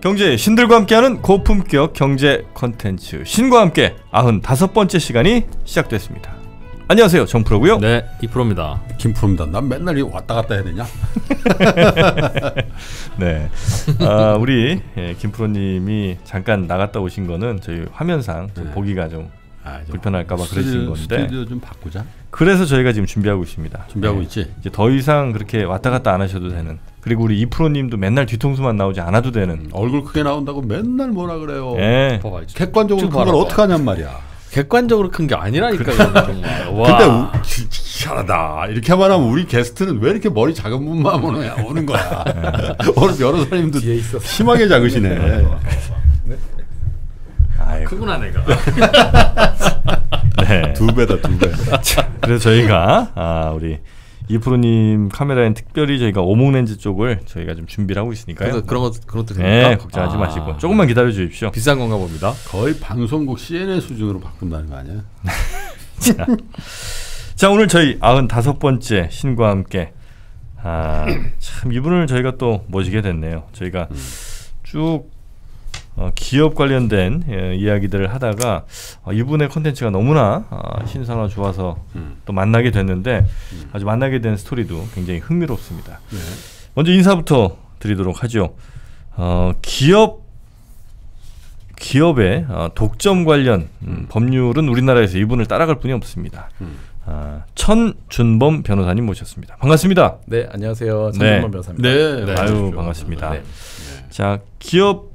경제 신들과 함께하는 고품격 경제 컨텐츠 신과 함께 95번째 시간이 시작됐습니다. 안녕하세요 정프로고요. 네, 이프로입니다. 김프로입니다. 난 맨날 이 왔다 갔다 해야 되냐? 네, 아, 우리 예, 김프로님이 잠깐 나갔다 오신 거는 저희 화면상 좀 네. 보기가 좀 아, 좀 불편할까봐 그러신 건데. 스튜디오 좀 바꾸자. 그래서 저희가 지금 준비하고 있습니다. 준비하고 네. 있지. 이제 더 이상 그렇게 왔다 갔다 안 하셔도 되는 그리고 우리 이프로님도 맨날 뒤통수만 나오지 않아도 되는 음, 얼굴 크게 나온다고 맨날 뭐라 그래요. 예. 객관적으로 쭉 그걸. 어떻게 하냔 말이야. 객관적으로 큰 게 아니라니까 이거 정말. 근데. 우- 희한하다. 이렇게 말하면 우리 게스트는 왜 이렇게 머리 작은 분만 오는, 오는 거야? 오늘 변호사님도 뒤에 있었어. 심하게 작으시네. 아이고. 크구나 내가. 네. 두 배다 두 배. 그래서 저희가 아, 우리 이프로님 카메라엔 특별히 저희가 오목 렌즈 쪽을 저희가 좀 준비를 하고 있으니까요. 그래서 그런 것 그런 것도 네, 됩니까? 걱정하지 아. 마시고 조금만 기다려 주십시오. 비싼 건가 봅니다. 거의 방송국 CNN 수준으로 바꾼다는 거 아니야? 자, 오늘 저희 95번째 신과 함께 아, 참 이분을 저희가 또 모시게 됐네요. 저희가 쭉 어, 기업 관련된 예, 이야기들을 하다가 어, 이분의 컨텐츠가 너무나 아, 신선하 좋아서 음. 또 만나게 됐는데 아주 만나게 된 스토리도 굉장히 흥미롭습니다. 네. 먼저 인사부터 드리도록 하죠. 어, 기업 기업의 어, 독점 관련 음, 법률은 우리나라에서 이분을 따라갈 분이 없습니다. 음. 아, 천준범 변호사님 모셨습니다. 반갑습니다. 네, 안녕하세요. 네. 천준범 변호사입니다. 네. 네. 아유. 반갑습니다. 네. 자 기업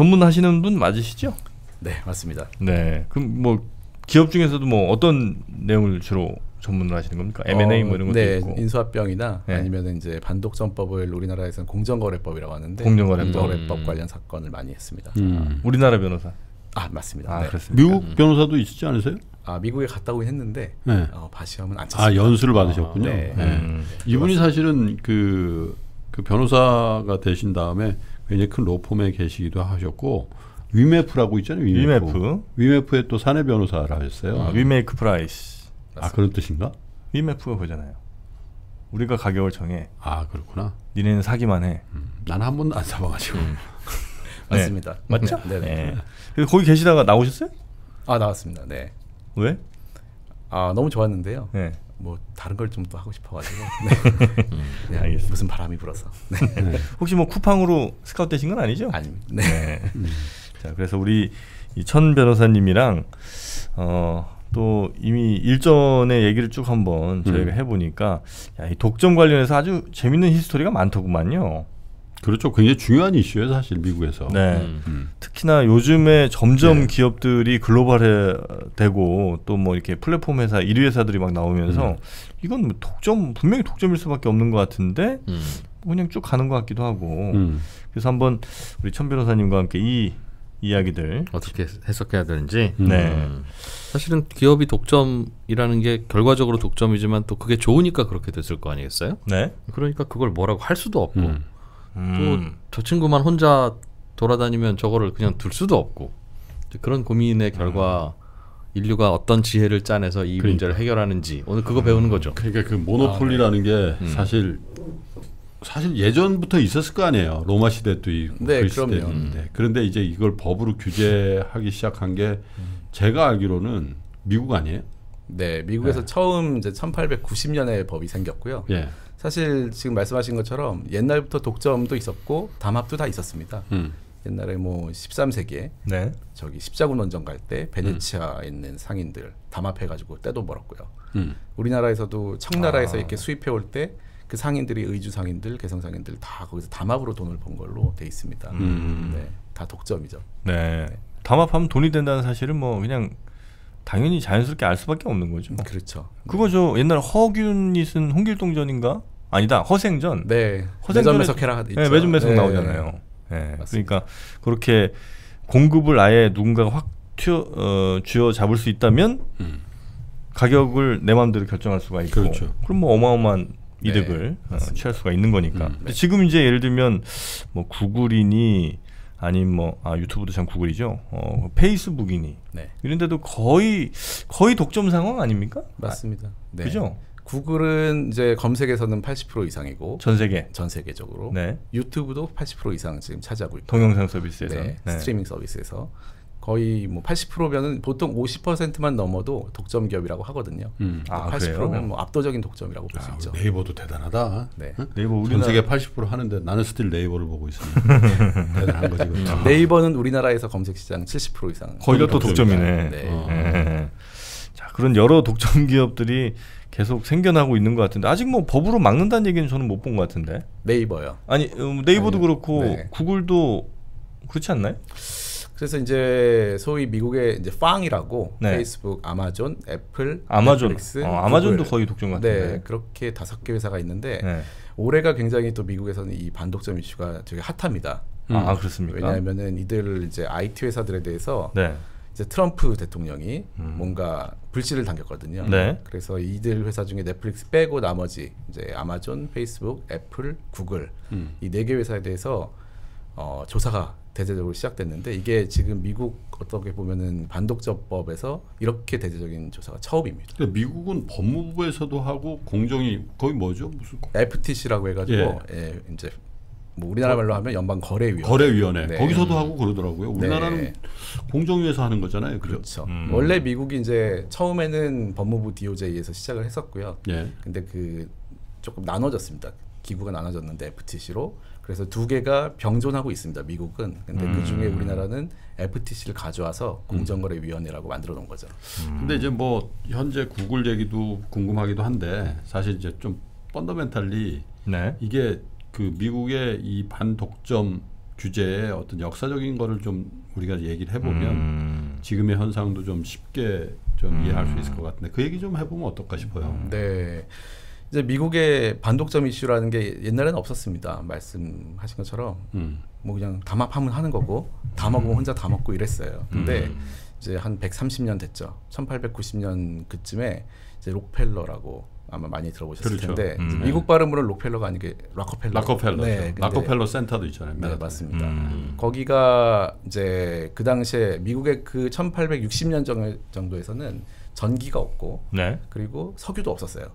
전문하시는 분 맞으시죠? 네, 맞습니다. 네. 그럼 뭐 기업 중에서도 뭐 어떤 내용을 주로 전문을 하시는 겁니까? M&A 뭐 이런 것도 네, 있고. 인수합병이나 네. 아니면 이제 반독점법을 우리나라에서는 공정거래법이라고 하는데 공정거래법. 공정거래법 음. 관련 사건을 많이 했습니다. 음. 우리나라 변호사. 아, 맞습니다. 아 네. 그렇습니다. 미국 변호사도 있지 않으세요? 아, 미국에 갔다 오긴 했는데 네. 어, bar시험은 안 쳤습니다. 연수를 받으셨군요. 아, 네. 네. 음. 이분이 사실은 그, 그 변호사가 되신 다음에 굉장히 큰 로펌에 계시기도 하셨고 위메프라고 있잖아요. 위메프. 위메프. 위메프의 또 사내 변호사를 하셨어요. 아, 위메이크 프라이스. 아 그런 뜻인가? 위메프가 그거잖아요. 우리가 가격을 정해. 아 그렇구나. 니네는 사기만 해. 음, 난한 번도 안 사봐가지고. 맞습니다. 맞죠? 네, 네. 네. 거기 계시다가 나오셨어요? 아, 나왔습니다. 네. 왜? 아, 너무 좋았는데요. 네. 뭐 다른 걸 좀 또 하고 싶어가지고 네. 그냥 알겠습니다. 무슨 바람이 불어서 네. 네. 혹시 뭐 쿠팡으로 스카우트 되신 건 아니죠? 아닙니다. 네. 네. 자, 그래서 우리 이천 변호사님이랑 어, 또 이미 일전의 얘기를 쭉 한번 저희가 음. 해보니까 야, 이 독점 관련해서 아주 재밌는 히스토리가 많더구만요. 그렇죠. 굉장히 중요한 이슈예요, 사실 미국에서. 네. 음. 음. 특히나 요즘에 점점 네. 기업들이 글로벌화되고 또 뭐 이렇게 플랫폼 회사 1위 회사들이 막 나오면서 음. 이건 뭐 독점 분명히 독점일 수밖에 없는 것 같은데 음. 그냥 쭉 가는 것 같기도 하고 음. 그래서 한번 우리 천 변호사님과 함께 이 이야기들 어떻게 해석해야 되는지. 음. 네. 음. 사실은 기업이 독점이라는 게 결과적으로 독점이지만 또 그게 좋으니까 그렇게 됐을 거 아니겠어요? 네. 그러니까 그걸 뭐라고 할 수도 없고 음. 음. 또저 친구만 혼자 돌아다니면 저거를 그냥 둘 수도 없고 그런 고민의 결과 인류가 어떤 지혜를 짜내서 이 그러니까. 문제를 해결하는지 오늘 그거 배우는 거죠. 그러니까 그 모노폴리라는 게 음. 사실 사실 예전부터 있었을 거 아니에요. 로마 시대도 있고 네, 그리스. 시대도 있는데 그런데 이제 이걸 법으로 규제하기 시작한 게 제가 알기로는 미국 아니에요? 네, 미국에서 네. 처음 이제 1890년에 법이 생겼고요. 예. 사실 지금 말씀하신 것처럼 옛날부터 독점도 있었고 담합도 다 있었습니다. 음. 옛날에 뭐 13세기에 네. 저기 십자군 원정 갈 때 베네치아에 있는 상인들 담합해가지고 떼도 벌었고요. 음. 우리나라에서도 청나라에서 아. 이렇게 수입해 올 때 그 상인들이 의주 상인들, 개성 상인들 다 거기서 담합으로 돈을 번 걸로 돼 있습니다. 음. 네, 다 독점이죠. 네. 담합하면 돈이 된다는 사실은 뭐 그냥 당연히 자연스럽게 알 수밖에 없는 거죠. 그렇죠. 그거 저 옛날 허균이 쓴 홍길동전인가? 아니다. 허생전. 네, 허생전에- 매점매석 해라 있죠. 네, 매점 매석 네. 나오잖아요. 네. 그러니까 그렇게 공급을 아예 누군가가 확 튀어 어, 쥐어 잡을 수 있다면 음. 가격을 내 마음대로 결정할 수가 있고 그렇죠. 그럼 뭐 어마어마한 네, 이득을 어, 맞습니다. 취할 수가 있는 거니까. 음. 근데 지금 이제 예를 들면 뭐 구글이니 아니면 뭐 아, 유튜브도 참 구글이죠. 어, 페이스북이니 네, 이런데도 거의 거의 독점 상황 아닙니까? 맞습니다. 네. 그죠? 구글은 이제 검색에서는 80% 이상이고 전 세계. 전 세계적으로 네. 유튜브도 80% 이상 지금 차지하고 있고 동영상 서비스에서. 네, 네. 스트리밍 서비스에서 거의 뭐 80%면은 보통 50%만 넘어도 독점 기업이라고 하거든요. 음. 아, 80%면 그래요? 뭐 압도적인 독점이라고 볼수 아, 있죠. 네이버도 대단하다. 네. 응? 네이버 전 우리나라 세계 80% 하는데 나는 still 네이버를 보고 있으니 대단한 거지. 그거. 네이버는 우리나라에서 검색 시장 70% 이상. 거기가 또. 독점이네. 네. 어. 예. 자, 그런 여러 독점 기업들이 계속 생겨나고 있는 것 같은데 아직 뭐 법으로 막는다는 얘기는 저는 못 본 것 같은데. 네이버요. 아니 음, 네이버도 아니요. 그렇고 네. 구글도 그렇지 않나요? 그래서 이제 소위 미국의 이제 팡이라고 네. 페이스북, 아마존, 애플, 아마존. 넷플릭스, 어, 아마존도 구글. 거의 독점 같은데. 네, 그렇게 다섯 개 회사가 있는데 네. 올해가 굉장히 또 미국에서는 이 반독점 이슈가 되게 핫합니다. 아 그렇습니까? 왜냐하면은 이들 이제 IT 회사들에 대해서 네. 이제 트럼프 대통령이 음. 뭔가 불씨를 당겼거든요. 네. 그래서 이들 회사 중에 넷플릭스 빼고 나머지 이제 아마존, 페이스북, 애플, 구글 음. 이 네 개 회사에 대해서 어, 조사가 대대적으로 시작됐는데 이게 지금 미국 어떻게 보면은 반독점법에서 이렇게 대대적인 조사가 처음입니다. 근데 미국은 법무부에서도 하고 공정이 거의 뭐죠? 무슨 FTC라고 해가지고 예, 이제 뭐 우리나라 말로 하면 연방 거래위원 거래위원회 네. 거기서도 하고 그러더라고요. 우리나라는 네. 공정위에서 하는 거잖아요. 그죠? 그렇죠. 음. 원래 미국이 이제 처음에는 법무부 DOJ에서 시작을 했었고요. 예. 근데 그 조금 나눠졌습니다. 기구가 나눠졌는데 FTC로 그래서 두 개가 병존하고 있습니다. 미국은 근데 음. 그 중에 우리나라는 FTC를 가져와서 공정거래위원회라고 만들어 놓은 거죠. 근데 이제 뭐 현재 구글 얘기도 궁금하기도 한데 사실 이제 좀 펀더멘탈리 네. 이게 그 미국의 이 반독점 규제의 어떤 역사적인 거를 좀 우리가 얘기를 해보면 음. 지금의 현상도 좀 쉽게 좀 음. 이해할 수 있을 것 같은데 그 얘기 좀 해보면 어떨까 싶어요. 네. 이제 미국의 반독점 이슈라는 게 옛날에는 없었습니다. 말씀하신 것처럼 음. 뭐 그냥 담합하면 하는 거고 다 먹으면 혼자 다 먹고 이랬어요. 근데 음. 이제 한 130년 됐죠. 1890년 그쯤에 이제 록펠러라고 아마 많이 들어보셨을 그렇죠. 텐데 음. 네. 미국 발음으로는 록펠러가 아니게 락커펠러. 라커펠러죠. 네, 라커펠러 센터도 있잖아요. 네. 맞습니다. 음. 거기가 이제 그 당시에 미국의 그 1860년 정- 정도에서는 전기가 없고 네. 그리고 석유도 없었어요.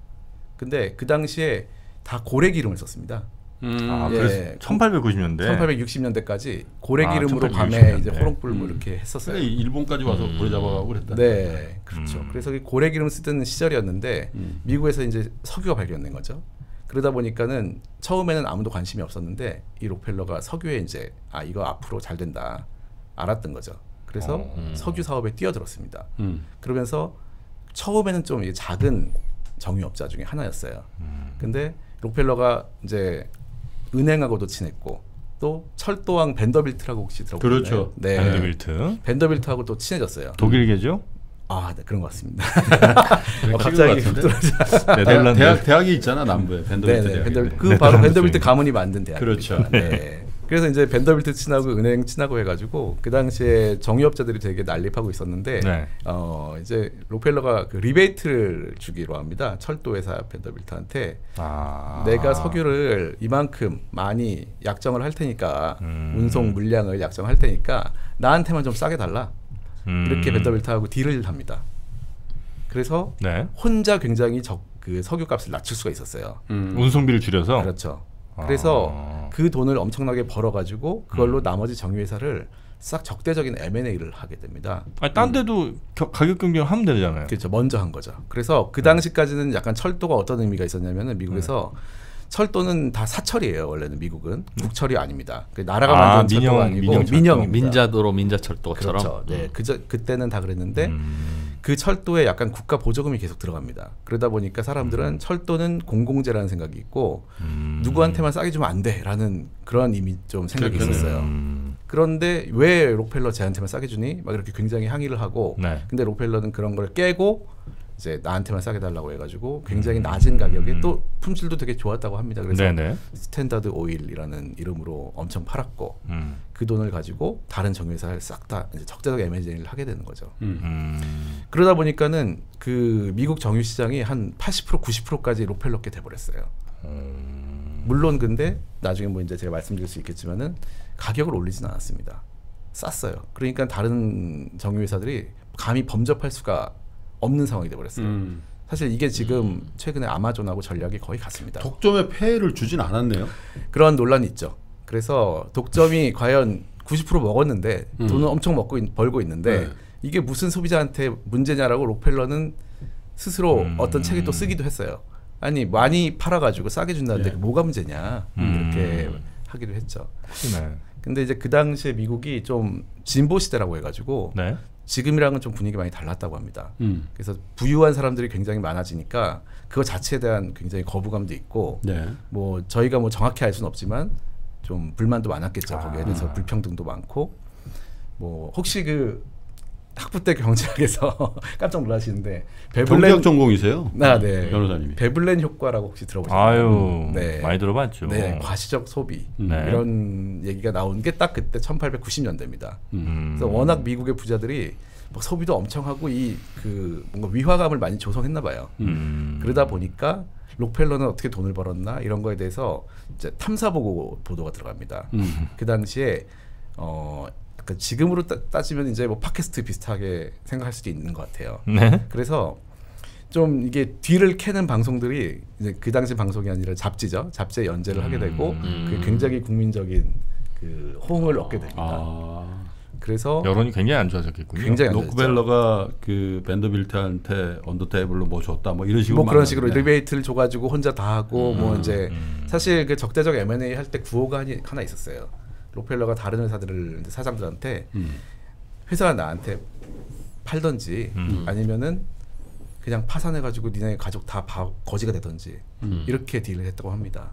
근데 그 당시에 다 고래 기름을 썼습니다. 음. 아, 예. 그래서 1890년대. 1860년대까지 고래 아, 기름으로 1860 밤에. 이제 호롱불 뭐 음. 이렇게 했었어요. 일본까지 와서 고래 잡아가고 그랬다. 네, 그렇죠. 음. 그래서 이 고래 기름 쓰던 시절이었는데 음. 미국에서 이제 석유가 발견된 거죠. 그러다 보니까는 처음에는 아무도 관심이 없었는데 이 록펠러가 석유에 이제 아 이거 앞으로 잘 된다 알았던 거죠. 그래서 어, 음. 석유 사업에 뛰어들었습니다. 음. 그러면서 처음에는 좀 작은 정유업자 중에 하나였어요. 음. 근데 록펠러가 이제 은행하고도 친했고 또 철도왕 밴더빌트라고 혹시 들어보셨나요? 그렇죠. 네. 밴드빌트. 밴더빌트하고 또 친해졌어요. 독일계죠? 아, 네, 그런 것 같습니다. 그래, 어, 갑자기 네덜란드. 대학 대학이 있잖아 남부에 밴더빌트 네, 네. 밴더빌트 그 네, 바로 쪽이네. 가문이 만든 대학. 그렇죠. 네. 그래서 이제 밴더빌트 친하고 은행 친하고 해가지고 그 당시에 정유업자들이 되게 난립하고 있었는데 네. 어 이제 록펠러가 그 리베이트를 주기로 합니다. 철도 회사 밴더빌트한테 아. 내가 석유를 이만큼 많이 약정을 할 테니까 음. 운송 물량을 약정할 테니까 나한테만 좀 싸게 달라 음. 이렇게 밴더빌트하고 딜을 합니다. 그래서 네. 혼자 굉장히 적, 그 석유값을 낮출 수가 있었어요. 음. 운송비를 줄여서. 그렇죠. 그래서 아. 그 돈을 엄청나게 벌어가지고 그걸로 나머지 정유회사를 싹 적대적인 M&A를 하게 됩니다. 아니, 딴 데도 겨- 가격 경쟁을 하면 되잖아요. 그렇죠. 먼저 한 거죠. 그래서 그 당시까지는 약간 철도가 어떤 의미가 있었냐면은 미국에서 철도는 다 사철이에요. 원래는 미국은 국철이 아닙니다. 그 나라가 아, 만든 철도가 민영, 아니고 민영. 민자도로 민자철도처럼. 그렇죠. 네, 그저 그때는 다 그랬는데 음. 그 철도에 약간 국가 보조금이 계속 들어갑니다. 그러다 보니까 사람들은 철도는 공공재라는 생각이 있고 음. 누구한테만 싸게 주면 안 돼라는 그런 이미 좀 생각이 그러네요. 있었어요. 음. 그런데 왜 록펠러 쟤한테만 싸게 주니? 막 이렇게 굉장히 항의를 하고 네. 근데 록펠러는 그런 걸 깨고 이제 나한테만 싸게 달라고 해가지고 굉장히 낮은 가격에 또 품질도 되게 좋았다고 합니다. 그래서 음. 네네. 스탠다드 오일이라는 이름으로 엄청 팔았고 음. 그 돈을 가지고 다른 정유회사를 싹 다 적대적 M&A를 하게 되는 거죠. 음. 음. 그러다 보니까는 그 미국 정유 시장이 한 80% 90%까지 록펠러 게 돼버렸어요. 음. 물론 근데 나중에 뭐 이제 제가 말씀드릴 수 있겠지만은 가격을 올리진 않았습니다. 쌌어요. 그러니까 다른 정유 회사들이 감히 범접할 수가 없는 상황이 돼버렸어요. 음. 사실 이게 지금 최근에 아마존하고 전략이 거의 같습니다. 독점에 폐해를 주진 않았네요. 그런 논란이 있죠. 그래서 독점이 과연 90% 먹었는데 음. 돈을 엄청 먹고 있- 벌고 있는데 네. 이게 무슨 소비자한테 문제냐라고 록펠러는 스스로 음. 어떤 책에 또 쓰기도 했어요. 아니 많이 팔아가지고 싸게 준다는데 예. 뭐가 문제냐 음. 이렇게 하기도 했죠. 네. 근데 이제 그 당시에 미국이 좀 진보 시대라고 해가지고 네. 지금이랑은 좀 분위기 많이 달랐다고 합니다. 음. 그래서 부유한 사람들이 굉장히 많아지니까 그거 자체에 대한 굉장히 거부감도 있고 네. 뭐 저희가 뭐 정확히 알 수는 없지만 좀 불만도 많았겠죠. 아. 거기에 대해서 불평등도 많고 뭐 혹시 그 학부 때 경제학에서 깜짝 놀라시는데 경제학 베블렌 전공이세요? 아, 네. 변호사님이. 베블렌 효과라고 혹시 들어보셨나요? 아유 네. 많이 들어봤죠. 네, 과시적 소비 음. 네. 이런 얘기가 나온 게 딱 그때 1890년대입니다. 음. 그래서 워낙 미국의 부자들이 막 소비도 엄청 하고 이 그 뭔가 위화감을 많이 조성했나 봐요. 음. 그러다 보니까 록펠러는 어떻게 돈을 벌었나 이런 거에 대해서 이제 탐사 보고 보도가 들어갑니다. 음. 그 당시에 어 약간 지금으로 따, 따지면 이제 뭐 팟캐스트 비슷하게 생각할 수도 있는 것 같아요. 네. 그래서 좀 이게 뒤를 캐는 방송들이 이제 그 당시 방송이 아니라 잡지죠. 잡지에 연재를 하게 되고 음. 그게 굉장히 국민적인 그 호응을 얻게 됩니다. 아. 그래서 여론이 굉장히 안 좋아졌겠군요. 굉장히. 록펠러가 그 밴더빌트한테 under table로 뭐 줬다 뭐 이런 식으로 뭐 그런 식으로 만났네. 리베이트를 줘가지고 혼자 다 하고 뭐 이제 음. 사실 그 적대적 M&A 할 때 구호가 하나 있었어요. 록펠러가 다른 회사들을 사장들한테 음. 회사가 나한테 팔던지 음. 아니면은 그냥 파산해가지고 니네 가족 다 바, 거지가 되던지 음. 이렇게 딜을 했다고 합니다.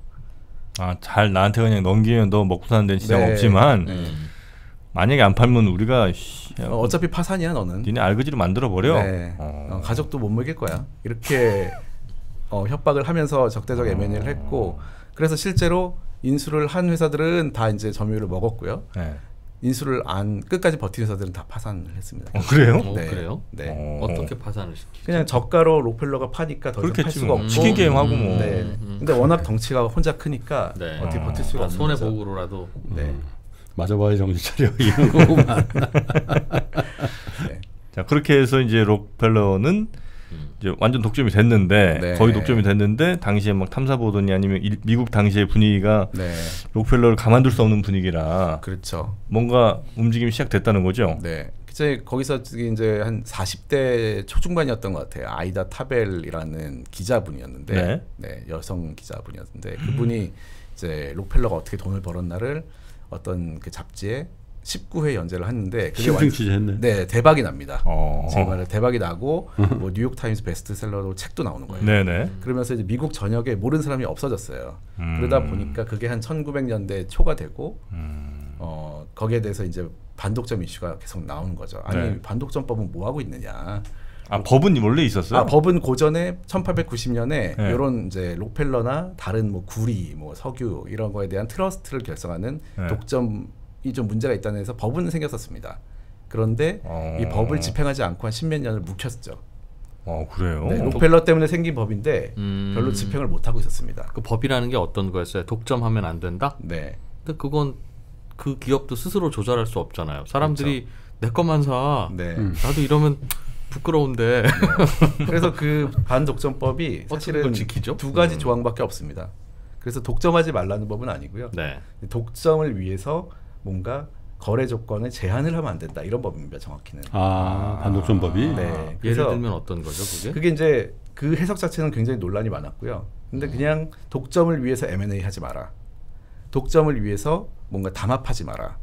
아, 잘 나한테 그냥 넘기면 너 먹고 사는 데는 지장 네. 없지만 네. 만약에 안 팔면 우리가 어, 어차피 파산이야 너는. 니네 알그지로 만들어 버려. 네. 어. 어, 가족도 못 먹일 거야. 이렇게 어, 협박을 하면서 적대적 M&A를 했고 그래서 실제로 인수를 한 회사들은 다 이제 점유율을 먹었고요. 네. 인수를 안 끝까지 버틴 회사들은 다 파산을 했습니다. 어, 그래요? 어, 네. 그래요? 네. 어. 어떻게 파산을 시키? 그냥 저가로 록펠러가 파니까 더 이상 팔 그렇겠지 수가 뭐. 없고. 치킨 게임 하고 뭐. 네. 음. 근데 워낙 덩치가 혼자 크니까 네. 어떻게 어. 버틸 수가 아, 없는 손해. 보고로라도 네. 맞아봐야 정신 차려 이런 거구만. 네. 자 그렇게 해서 이제 록펠러는 음. 이제 완전 독점이 됐는데 네. 거의 독점이 됐는데 당시에 막 탐사 보더니 아니면 일- 미국 당시의 분위기가 네. 록펠러를 가만둘 수 없는 분위기라 그렇죠. 뭔가 움직임이 시작됐다는 거죠. 네. 이제 거기서 이제 한 40대 초중반이었던 것 같아요. 아이다 타벨이라는 기자분이었는데, 네. 네, 여성 기자분이었는데 그분이 이제 록펠러가 어떻게 돈을 벌었나를 어떤 그 잡지에 19회 연재를 했는데 그게 완- 취재했네. 네 대박이 납니다. 어. 정말 대박이 나고 뭐 뉴욕 타임스 베스트셀러로 책도 나오는 거예요. 네네. 그러면서 이제 미국 전역에 모르는 사람이 없어졌어요. 음. 그러다 보니까 그게 한 1900년대 초가 되고 음. 어 거기에 대해서 이제 반독점 이슈가 계속 나오는 거죠. 아니 네. 반독점법은 뭐 하고 있느냐. 아 법은 원래 있었어요? 아 법은 그 전에 1890년에 네. 이런 이제 록펠러나 다른 뭐 구리, 뭐 석유 이런 거에 대한 트러스트를 결성하는 네. 독점 이 좀 문제가 있다는 데서 법은 생겼었습니다. 그런데 어. 이 법을 집행하지 않고 한 십몇 년을 묵혔죠. 어 그래요. 네, 록펠러 때문에 생긴 법인데 음. 별로 집행을 못 하고 있었습니다. 그 법이라는 게 어떤 거였어요? 독점하면 안 된다? 네. 근데 그건 그 기업도 스스로 조절할 수 없잖아요. 사람들이 내 것만 사. 네. 음. 나도 이러면 부끄러운데. 그래서 그 반독점법이 어떻게 사실은 지키죠? 두 가지 음. 조항밖에 없습니다. 그래서 독점하지 말라는 법은 아니고요. 네. 독점을 위해서 뭔가 거래 조건에 제한을 하면 안 된다 이런 법입니다. 정확히는. 아 반독점법이. 네. 예를 그래서 들면 어떤 거죠, 그게? 그게 이제 그 해석 자체는 굉장히 논란이 많았고요. 근데 그냥 독점을 위해서 M&A 하지 마라. 독점을 위해서 뭔가 담합하지 마라.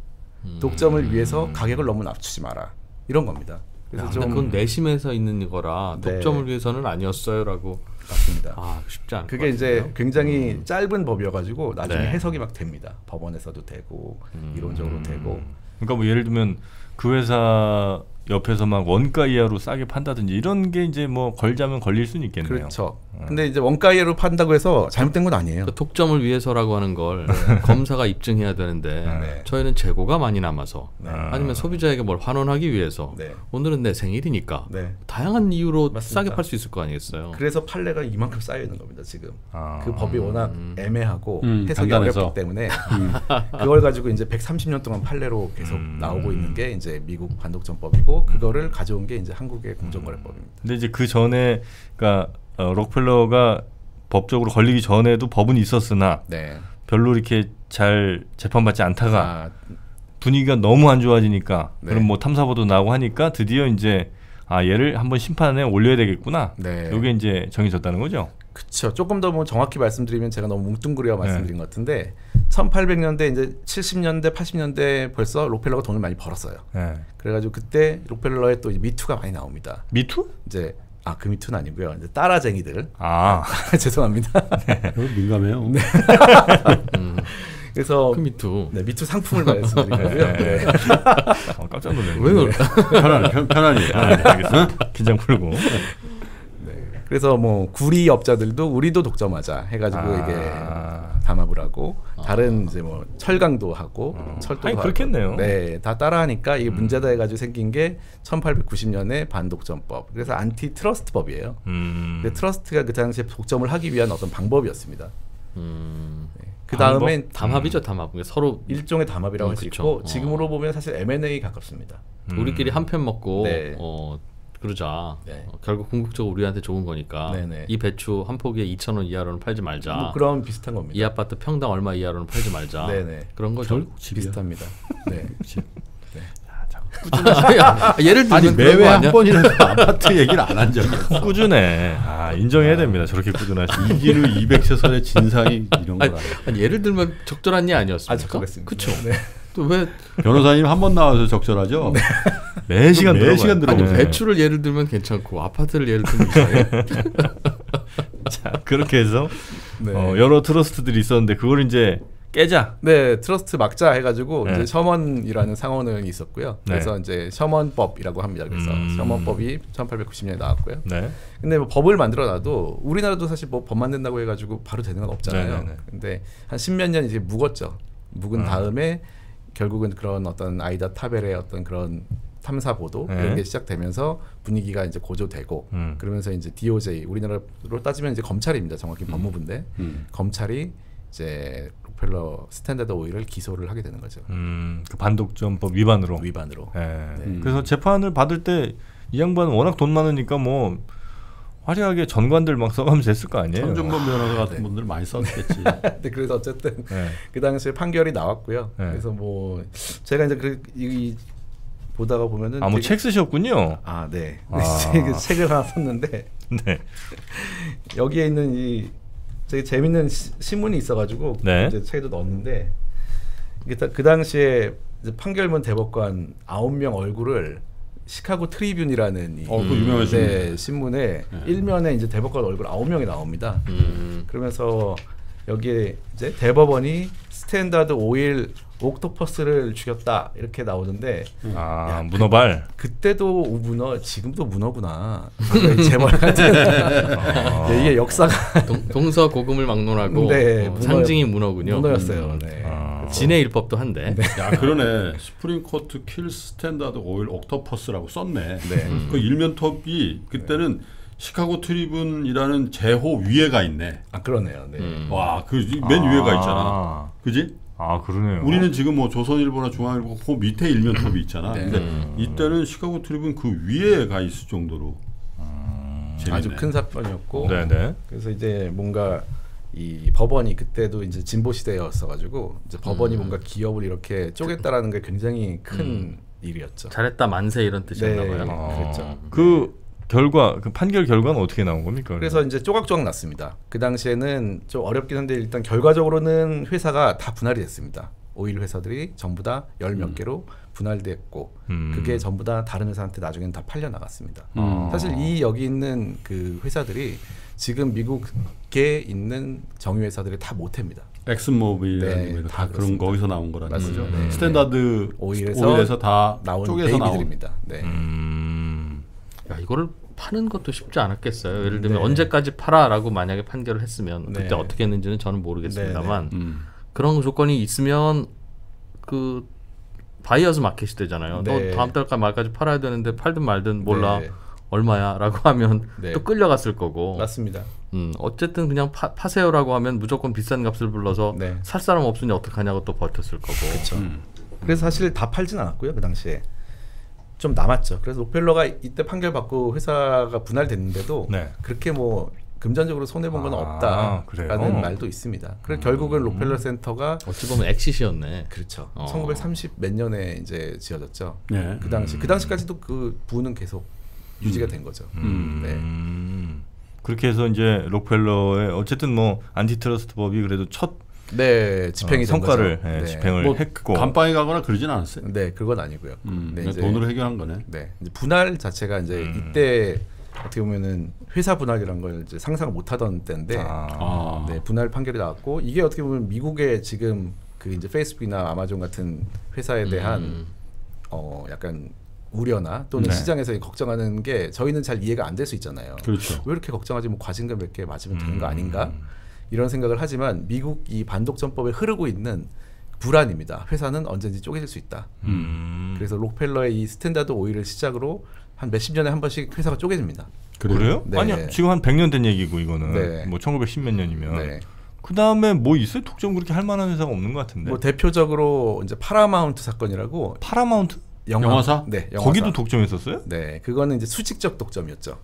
음. 독점을 위해서 가격을 너무 낮추지 마라. 이런 겁니다. 야, 그래서 근데 좀 그건 내심에서 있는 거라 네. 독점을 위해서는 아니었어요라고. 맞습니다. 아 쉽지 않을 그게 것 이제? 굉장히 짧은 법이어가지고 나중에 네. 해석이 막 됩니다. 법원에서도 되고 이론적으로 되고. 그러니까 뭐 예를 들면 그 회사 옆에서 막 원가 이하로 싸게 판다든지 이런 게 이제 뭐 걸자면 걸릴 수는 있겠네요. 그렇죠. 근데 이제 원가 이하로 판다고 해서 잘못된 건 아니에요. 그 독점을 위해서라고 하는 걸 검사가 입증해야 되는데 네. 저희는 재고가 많이 남아서 네. 아니면 소비자에게 뭘 환원하기 위해서 네. 오늘은 내 생일이니까 네. 다양한 이유로 맞습니다. 싸게 팔 수 있을 거 아니겠어요. 그래서 판례가 이만큼 쌓여 있는 겁니다. 지금 아. 그 법이 워낙 애매하고 음, 해석이 간단해서. 어렵기 때문에 그걸 가지고 이제 130년 동안 판례로 계속 음. 나오고 있는 게 이제 미국 반독점법이고 있고 그거를 가져온 게 이제 한국의 공정거래법입니다. 근데 이제 그 전에 그러니까 어, 록펠러가 법적으로 걸리기 전에도 법은 있었으나 네. 별로 이렇게 잘 재판받지 않다가 아, 분위기가 너무 안 좋아지니까 네. 그럼 뭐 탐사보도 나오고 하니까 드디어 이제 아 얘를 한번 심판에 올려야 되겠구나. 네. 이게 이제 정해졌다는 거죠. 그렇죠. 조금 더 뭐 정확히 말씀드리면 제가 너무 뭉뚱그려 네. 말씀드린 것 같은데 1800년대 이제 70년대 80년대 벌써 록펠러가 돈을 많이 벌었어요. 예. 그래가지고 그때 록펠러의 또 이제 미투가 많이 나옵니다. 미투? 이제 아 그 미투는 아니고요. 이제 따라쟁이들 아, 죄송합니다. 이거 민감해요. 그래서 그 미투. 네, 미투 상품을 말씀드린 거고요. 네. 어, 깜짝 놀랐네. 왜 그래? 편안히 편, 편안히. 아, 네, 알겠어. 긴장 풀고. 그래서 뭐 구리 업자들도 우리도 독점하자 해가지고 아. 이게 담합을 하고 다른 이제 뭐 철강도 하고 철도 아니, 그렇겠네요. 네, 다 따라하니까 이게 문제다 해가지고 생긴 게 1890년에 반독점법. 그래서 antitrust법이에요. 음. 근데 트러스트가 그 당시에 독점을 하기 위한 어떤 방법이었습니다. 음, 그 방법? 다음엔 담합이죠 담합. 서로 일종의 담합이라고 음, 할 수. 있고 어. 지금으로 보면 사실 M&A 가깝습니다. 음. 우리끼리 한 편 먹고 네. 어 그러자. 네. 어, 결국 궁극적으로 우리한테 좋은 거니까 네네. 이 배추 한 포기에 2천 원 이하로는 팔지 말자. 뭐 그런 비슷한 겁니다. 이 아파트 평당 얼마 이하로는 팔지 말자. 네네. 그런 거죠. 비슷합니다. 네. 야, 예를 들면 아니 매회 거 한? 번이라도 아파트 얘기를 안 한 적이 없어. 꾸준해. 아, 인정해야 됩니다. 저렇게 꾸준하시. 이기루 200세선의 진상이 이런 거라. 아니, 예를 들면 적절한 예 아니었습니까? 아, 적절했습니다. 그쵸. 네. 또 왜 변호사님 한 번 나와서 적절하죠. 매 시간 매. 시간 아니 들어가요. 네. 배추를 예를 들면 괜찮고 아파트를 예를 들면 이상해. 자, 그렇게 해서 네. 어, 여러 트러스트들이 있었는데 그걸 이제 깨자. 네, 트러스트 막자 해가지고 네. 이제 셔먼이라는 상원의원이 있었고요. 네. 그래서 이제 셔먼법이라고 합니다. 그래서 음. 셔먼법이 1890년에 나왔고요. 네. 근데 뭐 법을 만들어놔도 우리나라도 사실 뭐 법 만든다고 해가지고 바로 되는 건 없잖아요. 네네네. 근데 한 십몇 년 이제 묵었죠. 묵은 음. 다음에 결국은 그런 어떤 아이다 타벨의 어떤 그런 탐사 보도 네. 이런 게 시작되면서 분위기가 이제 고조되고 음. 그러면서 이제 DOJ 우리나라로 따지면 이제 검찰입니다. 정확히 법무부인데 음. 검찰이 이제 록펠러 스탠다드 오일을 기소를 하게 되는 거죠. 음, 그 반독점법 위반으로. 위반으로. 예. 음. 그래서 재판을 받을 때 이 양반은 워낙 돈 많으니까 뭐 화려하게 전관들 막 써가면서 했을 거 아니에요. 천준범 변호사 같은 네. 분들 많이 썼겠지. 근데 그래서 어쨌든 예. 그 당시에 판결이 나왔고요. 네. 그래서 뭐 제가 이제 그 이, 보다가 보면은 아뭐 책 쓰셨군요. 아 네. 아. 책- 책을 하나 썼는데 네. 여기에 있는 이 되게 재밌는 시- 신문이 있어가지고 네. 이제 책에도 넣었는데 이게 딱그 당시에 판결문 대법관 아홉 명 얼굴을 시카고 트리뷴이라는 이 어, 그 유명한 신문. 네, 신문에 네. 일면에 이제 대법관 얼굴 아홉 명이 나옵니다. 음. 그러면서 여기에 이제 대법원이 스탠다드 오일 Octopus를 죽였다 이렇게 나오는데 아 문어발. 그 때도 문어 지금도 문어구나 이 제말 같은 네, 이게 역사가 동, 동서 고금을 막론하고 네, 어, 문어- 상징이 문어군요. 문어였어요. 음. 네. 아. 지네일 법도 한데. 야 그러네. Supreme Court Kill Standard Oil Octopus라고 썼네. 네. 그 일면톱이 그때는 시카고 트리븐이라는 제호 위에가 있네. 아 그러네요. 네. 음. 와, 그 맨 위에가 있잖아. 아, 그지? 아 그러네요. 우리는 지금 뭐 조선일보나 중앙일보 그 밑에 일면 톱이 있잖아. 네. 근데 음. 이때는 시카고 트리븐 그 위에 가 있을 정도로 재밌네. 아주 큰 사건이었고 네네. 그래서 이제 뭔가 이 법원이 그때도 이제 진보 시대였어가지고 이제 법원이 음. 뭔가 기업을 이렇게 쪼갰다라는 게 굉장히 큰 일이었죠. 잘했다 만세 이런 뜻이었나 네. 봐요. 아, 그랬죠. 그 결과 그 판결 결과는 어떻게 나온 겁니까? 그래서 이제 쪼각쪼각 났습니다. 그 당시에는 좀 어렵긴 한데 일단 결과적으로는 회사가 다 분할이 됐습니다. 오일 회사들이 전부 다 열 몇 개로 분할됐고 음. 그게 전부 다 다른 회사한테 나중에는 다 팔려 나갔습니다. 음. 사실 이 여기 있는 그 회사들이 지금 미국에 있는 정유 회사들이 다 모태입니다. 엑슨모빌이라는 네, 거다다 그런. 거기서 나온 거라는 맞죠. 거죠. 네. 스탠다드 오일에서 오일에서 다 나온 쪼개서 나온. baby들입니다. 네. 음. 야, 이거를 파는 것도 쉽지 않았겠어요. 예를 들면 네. 언제까지 팔아라고 만약에 판결을 했으면 네. 그때 어떻게 했는지는 저는 모르겠습니다만 음. 그런 조건이 있으면 그 바이어스 마켓이 되잖아요. 네. 너 다음 달까지 말까지 팔아야 되는데 팔든 말든 몰라 네. 얼마야라고 하면 네. 또 끌려갔을 거고. 맞습니다. 음, 어쨌든 그냥 파, 파세요라고 하면 무조건 비싼 값을 불러서 네. 살 사람 없으니 어떡하냐고 또 버텼을 거고. 그렇죠. 음. 그래서 사실 다 팔진 않았고요 그 당시에 좀 남았죠. 그래서 록펠러가 이때 판결 받고 회사가 분할됐는데도 네. 그렇게 뭐 금전적으로 손해 본건 아? 없다라는 말도 있습니다. 그래서 결국은 록펠러 센터가 어찌 보면 엑시시였네. 그렇죠. 어. 1930 몇 년에 이제 지어졌죠. 네. 그 당시 그 당시까지도 그 부는 계속 유지가 된 거죠. 음. 네. 그렇게 해서 이제 록펠러의 어쨌든 뭐 antitrust 법이 그래도 첫 네, 집행이 어, 된 성과를. 예, 네. 집행을 뭐 했고 감방에 가거나 그러진 않았어요. 네, 그건 아니고요. 음, 네, 그냥 돈으로 해결한 거네. 네, 이제 분할 자체가 이제 음. 이때 어떻게 보면은 회사 분할이란 걸 이제 상상을 못하던 때인데, 아. 아. 네, 분할 판결이 나왔고 이게 어떻게 보면 미국의 지금 그 이제 페이스북이나 아마존 같은 회사에 대한 음. 어 약간 우려나 또는 네. 시장에서 걱정하는 게 저희는 잘 이해가 안 될 수 있잖아요. 그렇죠. 왜 이렇게 걱정하지? 뭐 과징금 몇 개 맞으면 되는 음. 거 아닌가? 이런 생각을 하지만 미국 이 반독점법에 흐르고 있는 불안입니다. 회사는 언제든지 쪼개질 수 있다. 음. 그래서 록펠러의 이 스탠다드 오일을 시작으로 한 몇십 년에 한 번씩 회사가 쪼개집니다. 그래요? 네. 아니요 지금 한 100년 된 얘기고 이거는 네. 뭐 1910 몇 년이면 네. 그 다음에 뭐 있어요? 독점 그렇게 할 만한 회사가 없는 것 같은데. 뭐 대표적으로 이제 파라마운트 사건이라고 파라마운트 영화, 영화사? 네, 영화사. 거기도 독점했었어요? 네, 그거는 이제 수직적 독점이었죠.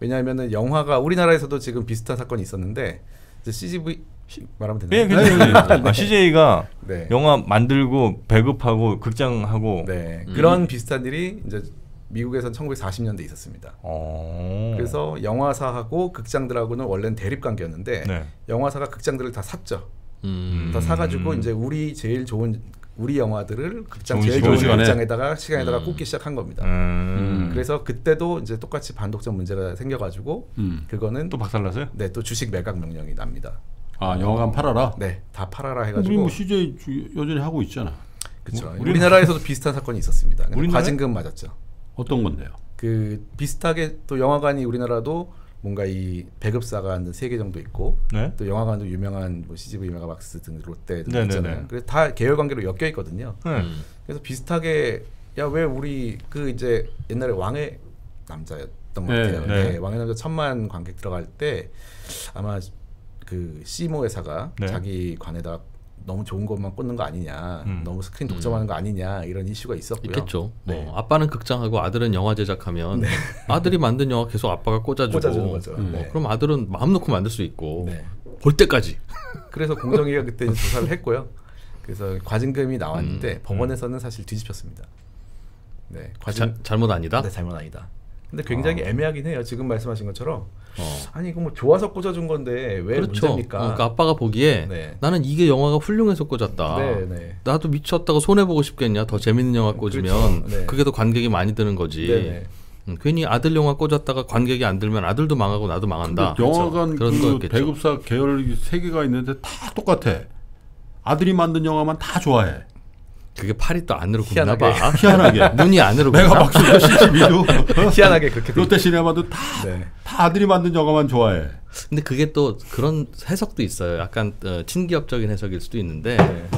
왜냐하면은 영화가 우리나라에서도 지금 비슷한 사건이 있었는데 CGV 말하면 예, 되나요? 괜찮아요. 아, CJ가 네. 영화 만들고 배급하고 극장하고. 네, 음. 그런 비슷한 일이 이제 미국에선 1940년대 있었습니다. 어. 그래서 영화사하고 극장들하고는 원래는 대립 관계였는데 네. 영화사가 극장들을 다 샀죠. 음. 다 사가지고 이제 우리 제일 좋은 우리 영화들을 극장 제일 좋은 시간에. 극장에다가 시간에다가 음. 꽂기 시작한 겁니다. 음. 그래서 그때도 이제 똑같이 반독점 문제가 생겨가지고 음. 그거는 또 박살났어요? 네 또 주식 매각 명령이 납니다. 아 영화관 팔아라. 네 다 팔아라 우리 해가지고 뭐 CJ 주- 여전히 하고 있잖아. 그렇죠. 우리- 우리나라에서도 비슷한 사건이 있었습니다. 근데 우리나라에? 과징금 맞았죠. 어떤 건데요? 그 비슷하게 또 영화관이 우리나라도 뭔가 이 배급사가 한세 개 정도 있고 네. 또 영화관도 유명한 뭐 CGV 메가박스 등 롯데 등 네네네. 있잖아요. 그래서 다 계열 관계로 엮여 있거든요. 네. 음. 그래서 비슷하게 야 왜 우리 그 이제 옛날에 왕의 남자였던 것 네, 같아요. 네. 네, 왕의 남자 천만 관객 들어갈 때 아마 그 C모 회사가 네. 자기 관에다 너무 좋은 것만 꽂는 거 아니냐, 음. 너무 스크린 독점하는 거 아니냐 이런 이슈가 있었고요. 있겠죠. 네. 뭐 아빠는 극장하고 아들은 영화 제작하면 아들이 만든 영화 계속 아빠가 꽂아주고 꽂아주는 거죠. 뭐 네. 그럼 아들은 마음 놓고 만들 수 있고 네. 볼 때까지. 그래서 공정위가 그때 조사를 했고요. 그래서 과징금이 나왔는데 음. 법원에서는 사실 뒤집혔습니다. 네, 자, 과징 잘못 아니다. 네, 잘못 아니다. 근데 굉장히 애매하긴 해요. 지금 말씀하신 것처럼 어. 아니 이거 뭐 좋아서 꽂아준 건데 왜 그렇죠. 문제입니까? 어, 그러니까 아빠가 보기에 네. 나는 이게 영화가 훌륭해서 꽂았다. 네, 네. 나도 미쳤다고 손해 보고 싶겠냐? 더 재밌는 영화 꽂으면 그렇죠. 네. 그게 더 관객이 많이 드는 거지. 네, 네. 음, 괜히 아들 영화 꽂았다가 관객이 안 들면 아들도 망하고 나도 망한다. 영화관 그런 그. 배급사 계열 세 개가 있는데 다 똑같아. 아들이 만든 영화만 다 좋아해. 그게 팔이 또 안으로 굽나 희한하게. 봐. 희한하게. 눈이 안으로 굽나 메가박스도 CCTV도 희한하게 그렇게 돼 롯데 시네마도 다, 네. 다 아들이 만든 영화만 좋아해. 근데 그게 또 그런 해석도 있어요. 약간 어, 친기업적인 해석일 수도 있는데 네.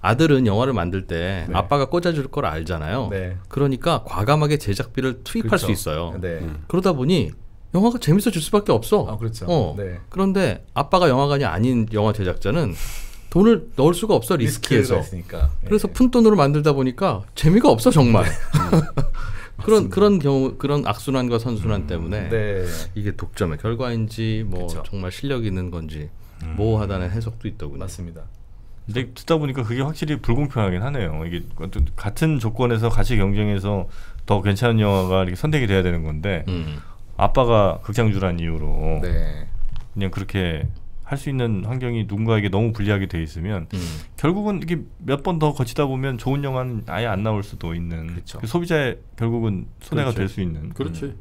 아들은 영화를 만들 때 네. 아빠가 꽂아줄 걸 알잖아요. 네. 그러니까 과감하게 제작비를 투입할 그렇죠. 수 있어요. 네. 그러다 보니 영화가 재밌어질 수밖에 없어. 아, 그렇죠. 어. 네. 그런데 아빠가 영화관이 아닌 영화 제작자는 돈을 넣을 수가 없어 리스키해서. 네. 그래서 푼 돈으로 만들다 보니까 재미가 없어 정말. 그런 그런 경우 그런 악순환과 선순환 때문에 네. 이게 독점의 결과인지 뭐 그쵸. 정말 실력 있는 건지 모호하다는 해석도 있더군요. 맞습니다. 근데 듣다 보니까 그게 확실히 불공평하긴 하네요. 이게 어떤 같은 조건에서 같이 경쟁해서 더 괜찮은 영화가 이렇게 선택이 돼야 되는 건데 음. 아빠가 극장주란 이유로 네. 그냥 그렇게 할 수 있는 환경이 누군가에게 너무 불리하게 돼 있으면 음. 결국은 이게 몇 번 더 거치다 보면 좋은 영화는 아예 안 나올 수도 있는 그렇죠. 그 소비자의 결국은 손해가 그렇죠. 될수 있는. 그렇지.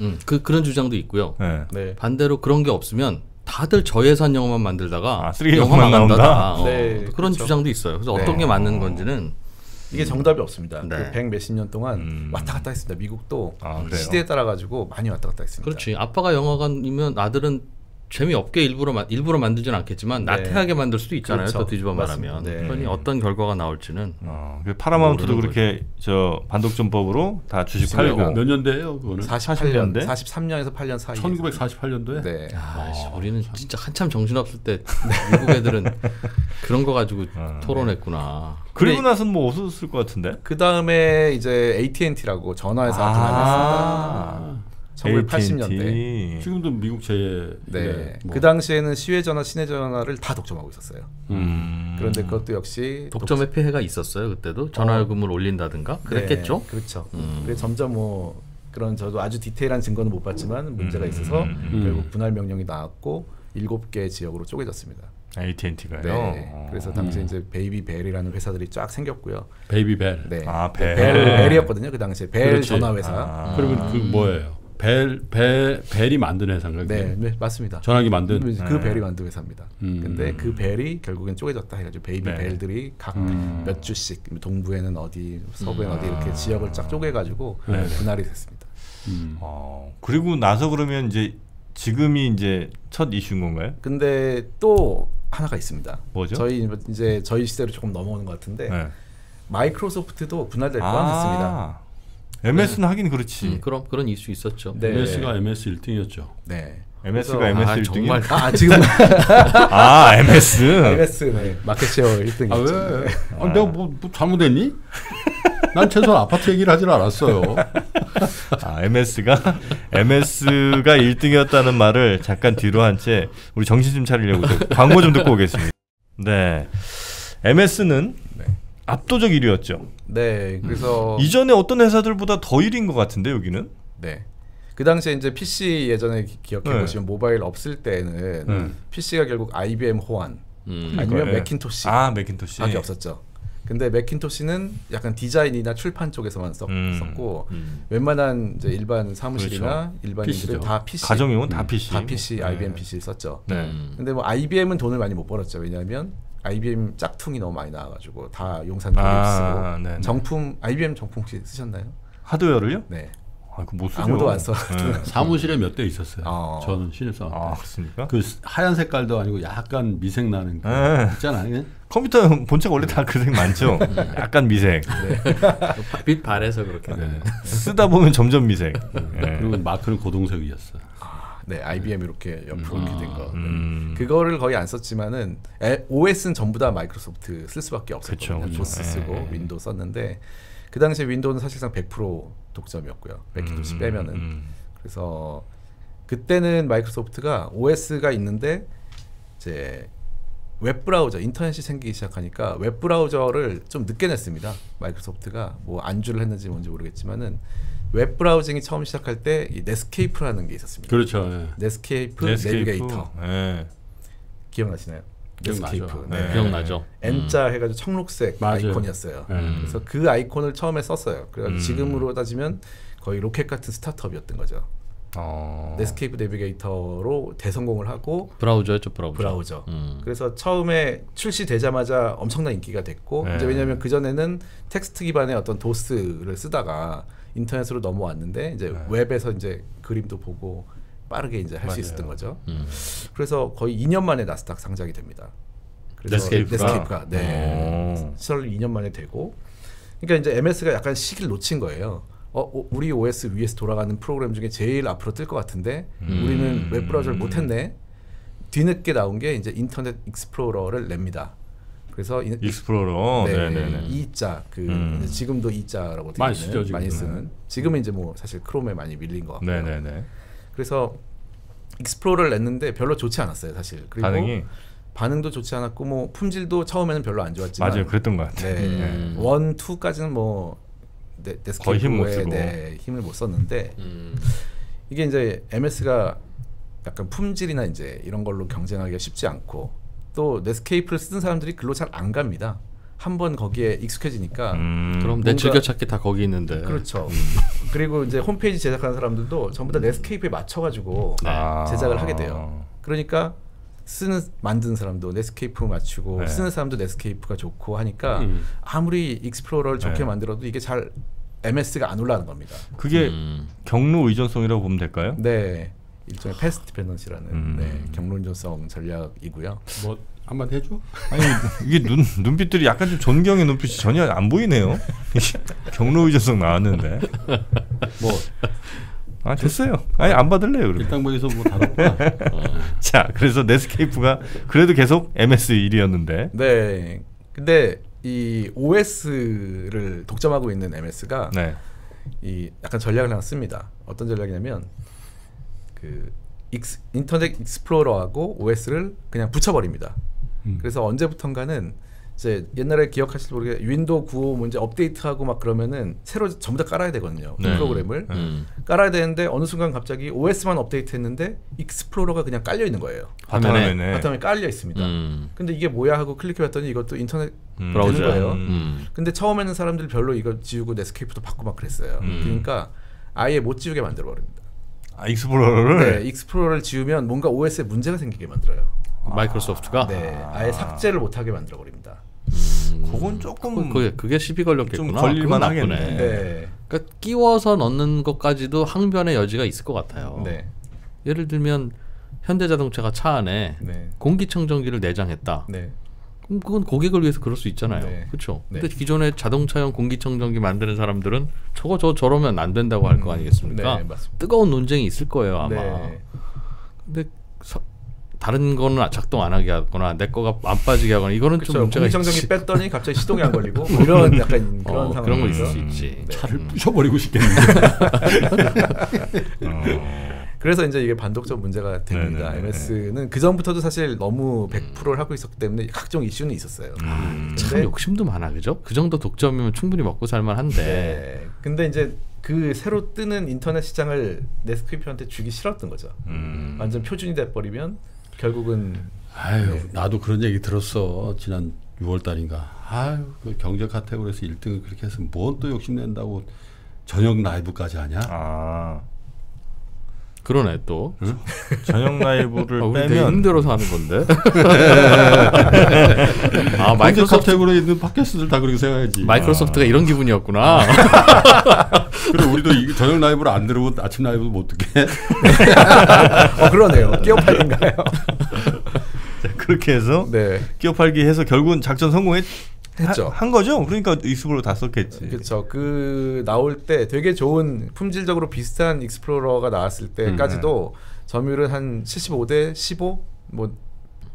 음. 그 그런 주장도 있고요. 네. 네. 반대로 그런 게 없으면 다들 저예산 영화만 만들다가 아, 3D 영화 영화만 망한다. 나온다? 어, 네, 그런 그렇죠. 주장도 있어요. 그래서 네. 어떤 게 맞는 건지는 이게 정답이 없습니다. 네. 그백 몇십 년 동안 음. 왔다 갔다 했습니다. 미국도 아? 시대에 따라 가지고 많이 왔다 갔다 했습니다. 그렇지. 아빠가 영화관이면 아들은 재미없게 일부러 마, 일부러 만들진 않겠지만 네. 나태하게 만들 수도 있잖아요. 그렇죠. 또 뒤집어. 말하면. 네. 그러니 어떤 결과가 나올지는 어, 그 파라마운트도 그렇게 저 반독점법으로 다 주식 팔고. 팔고 몇 년대예요, 그거는? 48년, 40년대? 43년에서 8년 사이. 1948년도에. 네. 아, 씨, 우리는 진짜 한참 정신없을 때 미국 애들은 그런 거 가지고 아, 토론했구나. 그리고 나서는 뭐 없었을 것 같은데. 그 다음에 이제 AT&T라고 전화회사 분할했습니다. 아, 1980년대. AT&T. 지금도 미국 제일 네. 뭐. 그 당시에는 시외 전화, 시내 전화를 다 독점하고 있었어요. 음. 그런데 그것도 역시 독점의 폐해가 있었어요 그때도 전화요금을 올린다든가 그랬겠죠. 네, 그렇죠. 음. 그래서 점점 뭐 그런 저도 아주 디테일한 증거는 못 봤지만 문제가 음, 있어서 음, 음. 결국 분할 명령이 나왔고 일곱 개 지역으로 쪼개졌습니다. AT&T가요. 네. 어. 그래서 당시 에 이제 Baby Bell이라는 회사들이 쫙 생겼고요. Baby Bell. 네. 아, 벨. 벨, 벨이었거든요. 그 당시에 벨 그렇지. 전화 회사. 아. 그리고 그 뭐예요? 벨, 벨, 벨이 만든 회사인가? 그게? 네, 네, 맞습니다. 전화기 만든. 그 네. 벨이 만든 회사입니다. 음. 근데 그 벨이 결국엔 쪼개졌다 해가지고 Baby 네. Bell들이 각 음. 몇 주씩 동부에는 어디, 서부에는 음. 어디 이렇게 지역을 쫙 쪼개가지고 네. 분할이 됐습니다. 음. 어, 그리고 나서 그러면 이제 지금이 이제 첫 이슈인 건가요? 근데 또 하나가 있습니다. 뭐죠? 저희 이제 저희 시대로 조금 넘어오는 것 같은데 네. 마이크로소프트도 분할될 뻔했습니다. 아, MS는 하긴 그렇지. 음, 그럼 그런 이슈 있었죠. 네. MS가 MS 1등이었죠. 네. MS가 MS 아, 1등이. 정말 아 지금 아, MS. MS 네. 마켓쉐어 1등이죠. 아 왜? 아, 내가 뭐, 뭐 잘못했니? 난 최소한 아파트 얘기를 하질 않았어요. 아, MS가 MS가 1등이었다는 말을 잠깐 뒤로 한 채 우리 정신 좀 차리려고 또 광고 좀 듣고 오겠습니다. 네. MS는 네. 압도적 1위였죠. 네. 그래서 이전에 어떤 회사들보다 더 1위인 것 같은데 여기는. 네. 그 당시에 이제 PC 예전에 기- 기억해 네. 보시면 모바일 없을 때는 네. PC가 결국 IBM 호환 음. 아니면 그러니까요. 맥킨토시 아, 맥킨토시. 밖에 없었죠. 근데 맥킨토시는 약간 디자인이나 출판 쪽에서만 썼, 음. 고 음. 웬만한 이제 일반 사무실이나 일반인들은 PC죠. 다 PC 가정용은 다 음. PC. 다 PC 네. IBM PC 썼죠. 네. 음. 근데 뭐 IBM은 돈을 많이 못 벌었죠. 왜냐하면 IBM 짝퉁이 너무 많이 나와가지고 다 용산들이 아, 쓰고 네네. 정품 IBM 정품 혹시 쓰셨나요? 하드웨어를요? 네. 아, 그못 쓰죠. 아무도 안 써. 네. 사무실에 몇 대 있었어요. 어. 저는 신입사원 때. 아, 그렇습니까? 그 하얀 색깔도 아니고 약간 미색 나는 그 네. 있잖아요. 컴퓨터 본체가 원래 다 그 색 많죠. 약간 미색. 빛 바래서 그렇게. 쓰다 보면 점점 미색. 네. 그리고 마크는 고동색이었어. 네, IBM 이렇게 옆으로 이렇게 된 거. 음. 그거를 거의 안 썼지만은 에, OS는 전부 다 마이크로소프트 쓸 수밖에 없었거든요. 그쵸. 도스 쓰고 예, 예. 윈도우 썼는데 그 당시에 윈도우는 사실상 100% 독점이었고요. 맥킨토시 음, 빼면은. 음. 그래서 그때는 마이크로소프트가 OS가 있는데 이제 웹 브라우저 인터넷이 생기기 시작하니까 웹 브라우저를 좀 늦게 냈습니다. 마이크로소프트가 뭐 안주를 했는지 뭔지 모르겠지만은 웹 브라우징이 처음 시작할 때이 네스케이프라는 게 있었습니다. 그렇죠. 예. 네스케이프, 네스케이프. 내비게이터 예. 기억나시나요? 네스케이프. 네. 네. 기억나죠. N자 해가지고 청록색 맞아요. 아이콘이었어요. 음. 그래서 그 아이콘을 처음에 썼어요. 그래서 음. 지금으로 따지면 거의 로켓 같은 스타트업이었던 거죠. 어. 네스케이프 내비게이터로 대성공을 하고 브라우저였죠 브라우저. 브라우저. 음. 그래서 처음에 출시되자마자 엄청난 인기가 됐고 네. 이제 왜냐하면 그 전에는 텍스트 기반의 어떤 도스를 쓰다가 인터넷으로 넘어왔는데 이제 네. 웹에서 이제 그림도 보고 빠르게 이제 할 수. 있었던 거죠. 음. 그래서 거의 2년 만에 나스닥 상장이 됩니다. 그래서 네스케이프가? 네스케이프가 네. 어. 신설 2년 만에 되고 그러니까 이제 MS가 약간 시기를 놓친 거예요. 어, 어, 우리 OS 위에서 돌아가는 프로그램 중에 제일 앞으로 뜰 것 같은데 음. 우리는 웹 브라우저를 못했네. 뒤늦게 나온 게 이제 인터넷 익스플로러를 냅니다. 그래서 이, 익스플로러. 네, 네, 네, 네. e자 그 음. 지금도 e자라고 되어 많이 있는, 쓰죠, 지금. 많이 쓰는 지금은 이제 뭐 사실 크롬에 많이 밀린 것 같고요. 네, 네, 네. 그래서 익스플로러를 냈는데 별로 좋지 않았어요, 사실. 그리고 반응이 반응도 좋지 않았고 뭐 품질도 처음에는 별로 안 좋았지만 맞아요. 그랬던 것 같아요. 네. 음. one, two까지는 뭐 네, 거의 힘 못 넷스케이프에 쓰고. 네, 힘을 못 썼는데 음. 이게 이제 MS가 약간 품질이나 이제 이런 걸로 경쟁하기가 쉽지 않고 또 넷스케이프를 쓰는 사람들이 글로 잘 안 갑니다. 한번 거기에 익숙해지니까 음. 그럼 내 즐겨찾기 다 거기 있는데. 그렇죠. 그리고 이제 홈페이지 제작하는 사람들도 전부 다 넷스케이프에 맞춰가지고 아. 제작을 하게 돼요. 그러니까 쓰는 만든 사람도 넷스케이프 맞추고 네. 쓰는 사람도 넷스케이프가 좋고 하니까 음. 아무리 익스플로러를 좋게 네. 만들어도 이게 잘 MS가 안 올라가는 겁니다. 그게 음. 경로 의존성이라고 보면 될까요? 네. 일종의 패스트 디펜던시라는 음. 네, 경로운전성 전략이고요. 뭐 한마디 해줘. 아니 이게 눈 눈빛들이 약간 좀 존경의 눈빛이 전혀 안 보이네요. 경로 의존성 나왔는데 뭐 아 됐어요. 아니 안 받을래요 그러면. 일당 보에서 뭐 다뤘구나. 자 그래서 네스케이프가 그래도 계속 MS 1위였는데 네. 근데 이 OS를 독점하고 있는 MS가 네. 이 약간 전략을 하나 씁니다. 어떤 전략이냐면 그 익스, 인터넷 익스플로러하고 OS를 그냥 붙여버립니다. 음. 그래서 언제부턴가는 이제 옛날에 기억하실지 모르겠는데 윈도우 95 문제 업데이트하고 막 그러면은 새로 전부 다 깔아야 되거든요. 그 네. 프로그램을 음. 깔아야 되는데 어느 순간 갑자기 OS만 업데이트했는데 익스플로러가 그냥 깔려 있는 거예요. 화면에. 바탕화면에. 바탕에 깔려 있습니다. 음. 근데 이게 뭐야 하고 클릭해봤더니 이것도 인터넷 음, 브라우저. 되는 거예요. 음. 근데 처음에는 사람들이 별로 이거 지우고 넷스케이프도 받고 막 그랬어요. 음. 그러니까 아예 못 지우게 만들어 버립니다. 아 익스플로러를 네, 익스플로러를 지우면 뭔가 OS에 문제가 생기게 만들어요. 마이크로소프트가 네, 아예 삭제를 못 하게 만들어 버립니다. 음. 그건 조금 그게 그게 시비 걸렸겠구나. 좀 걸릴만. 하겠네. 네, 그러니까 끼워서 넣는 것까지도 항변의 여지가 있을 것 같아요. 네, 예를 들면 현대자동차가 차 안에 네, 공기청정기를 내장했다. 네, 그건 고객을 위해서 그럴 수 있잖아요. 네. 그렇죠. 네. 근데 기존에 자동차용 공기청정기 만드는 사람들은 저거 저 저러면 안 된다고 할거 아니겠습니까? 네, 맞습니다. 뜨거운 논쟁이 있을 거예요 아마. 네, 근데 서- 다른 거는 작동 안 하게 하거나 내 거가 안 빠지게 하거나 이거는 좀 그렇죠. 문제가 공기청정기 있지. 뺐더니 갑자기 시동이 안 걸리고 뭐 이런 약간 그런 어, 상황 그런 거 있을 수 있지. 차를 부셔버리고 싶겠는데. 어. 그래서 이제 이게 반독점 문제가 됩니다. 네네네. MS는 그 전부터도 사실 너무 100%를 하고 있었기 때문에 각종 이슈는 있었어요. 음. 참 근데- 욕심도 많아 그죠? 그 정도 독점이면 충분히 먹고 살만한데. 네. 근데 이제 그 새로 뜨는 인터넷 시장을 네스크리프트한테 주기 싫었던 거죠. 음. 완전 표준이 돼 버리면 결국은 아유 나도 그런 얘기 들었어 지난 6월 달인가. 아유 그 경제 카테고리에서 1등을 그렇게 해서 뭔 또 욕심낸다고 저녁 라이브까지 하냐? 아 그러네 또. 전용 라이브를 아, 빼면 힘들어서 하는 건데. 아 마이크로소프트 카테고리에 있는 팟캐스트들 다 그렇게 생각하지. 마이크로소프트가 이런 기분이었구나. 그래 우리도 이 저녁 라이브를 안 들으면 아침 라이브도 못 듣게. 어 그러네요. 끼어팔기인가요? 자, 그렇게 해서 네. 끼어 팔기 해서 결국은 작전 성공했 했죠. 하- 한 거죠. 그러니까 익스플로러 다 썼겠지. 그렇죠. 그 나올 때 되게 좋은 품질적으로 비슷한 익스플로러가 나왔을 때까지도 점유율은 한 75대 15, 뭐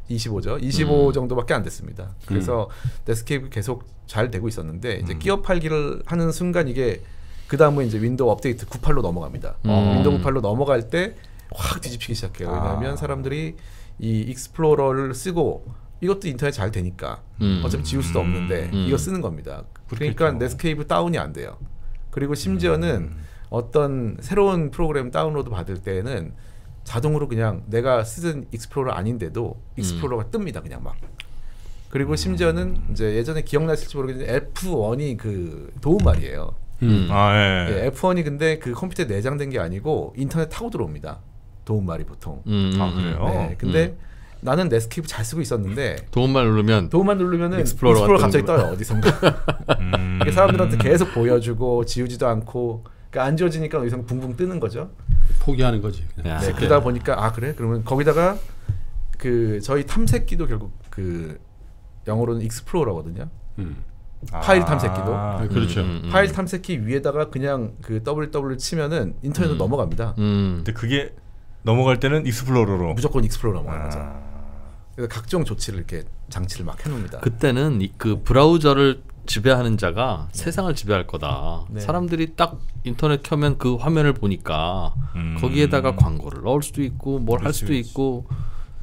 25죠. 25 음. 정도밖에 안 됐습니다. 그래서 넷스케이프 계속 잘 되고 있었는데 이제 끼어 팔기를 하는 순간 이게 그 다음에 이제 윈도우 업데이트 98로 넘어갑니다. 음. 윈도우 98로 넘어갈 때 확 뒤집히기 시작해요. 왜냐하면 아. 사람들이 이 익스플로러를 쓰고 이것도 인터넷 잘 되니까 음. 어차피 지울 수도 없는데 음. 이거 쓰는 겁니다. 그러니까 그렇겠죠. 넷스케이프 다운이 안 돼요. 그리고 심지어는 어떤 새로운 프로그램 다운로드 받을 때는 자동으로 그냥 내가 쓰던 익스플로러 아닌데도 익스플로러가 뜹니다. 그냥 막. 그리고 심지어는 이제 예전에 기억나실지 모르겠는데 F1이 그 도움말이에요. 음. 아 예. 예, F1이 근데 그 컴퓨터에 내장된 게 아니고 인터넷 타고 들어옵니다. 도움말이 보통. 음, 아, 음, 그래요? 음. 네, 근데 나는 넷스케이프 잘 쓰고 있었는데 도움말 누르면 도움말 누르면은 익스플로러가 익스플로러 갑자기. 떠요 어디선가. 음. 이게 사람들한테 계속 보여주고 지우지도 않고 그러니까 안 지워지니까 어디서 붕붕 뜨는 거죠. 포기하는 거지. 야. 네, 그러다 보니까 아 그래 그러면 거기다가 그 저희 탐색기도 결국 그 영어로는 익스플로러거든요. 음. 파일 탐색기도. 아, 그렇죠. 음, 음, 음. 파일 탐색기 위에다가 그냥 그 www 치면은 인터넷으로 음. 넘어갑니다. 음. 근데 그게 넘어갈 때는 익스플로러로. 무조건 익스플로러 넘어가는 거죠. 아. 그래서 각종 조치를 이렇게 장치를 막 해놓습니다. 그때는 이- 그 브라우저를 지배하는 자가 세상을 지배할 거다. 네. 사람들이 딱 인터넷 켜면 그 화면을 보니까 음. 거기에다가 광고를 넣을 수도 있고 뭘 할 수도. 있고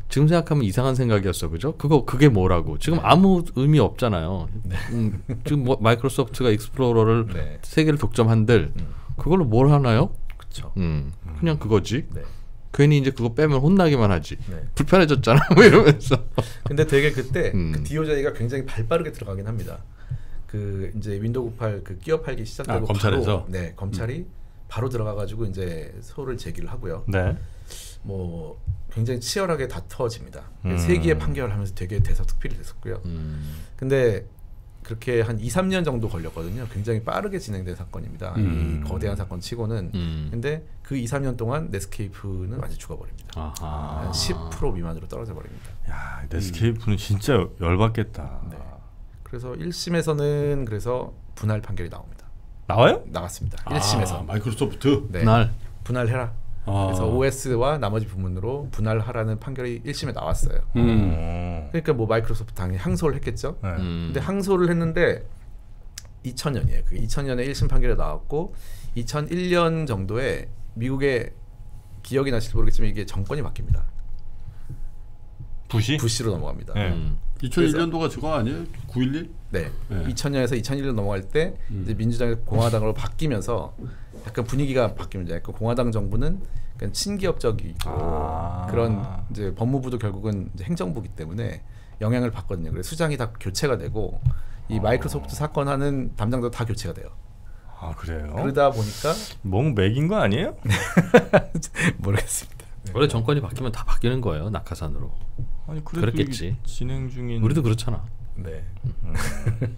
지금 생각하면 이상한 생각이었어, 그죠? 그거 그게 뭐라고? 지금 아무 의미 없잖아요. 음, 지금 뭐 마이크로소프트가 익스플로러를 네. 세계를 독점한들 음. 그걸로 뭘 하나요? 그렇죠. 음, 그냥 그거지. 네. 괜히 이제 그거 빼면 혼나기만 하지. 네. 불편해졌잖아, 뭐 이러면서. 근데 되게 그때 음. 그 DOJ가 굉장히 발빠르게 들어가긴 합니다. 그 이제 윈도우 98 그 끼어 팔기 시작되고 아, 검찰에서? 바로, 네 검찰이 바로 들어가 가지고 이제 소를 제기를 하고요. 네. 뭐 굉장히 치열하게 다퉈집니다. 음. 세기의 판결을 하면서 되게 대서특필이 됐었고요. 음. 근데 그렇게 한 2, 3년 정도 걸렸거든요. 굉장히 빠르게 진행된 사건입니다. 음. 이 거대한 사건 치고는. 음. 근데 그 2, 3년 동안 넷스케이프는 완전 죽어버립니다. 아하. 한 10% 미만으로 떨어져 버립니다. 야, 넷스케이프는 진짜 열받겠다. 네. 그래서 1심에서는 그래서 분할 판결이 나옵니다. 나와요? 나갔습니다. 아, 1심에서. 마이크로소프트. 네. 날 분할해라. 아. 그래서 OS와 나머지 부문으로 분할하라는 판결이 1심에 나왔어요. 음. 어. 그러니까 뭐 마이크로소프트 당연히 항소를 했겠죠. 네. 음. 근데 항소를 했는데 2000년이에요. 그 2000년에 1심 판결이 나왔고 2001년 정도에 미국의 기억이 나실지 모르겠지만 이게 정권이 바뀝니다. 부시? 부시로 넘어갑니다. 네. 음. 2001년도가 저거 아니에요? 911? 네. 네. 2000년에서 2001년 넘어갈 때 음. 이제 민주당이 공화당으로 바뀌면서 약간 분위기가 바뀝니다. 약간 공화당 정부는 약간 친기업적이고 아. 그런 이제 법무부도 결국은 이제 행정부기 때문에 영향을 받거든요. 그래서 수장이 다 교체가 되고 이 아. 마이크로소프트 사건 하는 담당도 다 교체가 돼요. 아 그래요? 그러다 보니까 뭔 맥인 거 아니에요? 모르겠습니다. 원래 정권이 바뀌면 다 바뀌는 거예요 낙하산으로. 아니 그랬겠지. 진행 중인 우리도 그렇잖아. 네.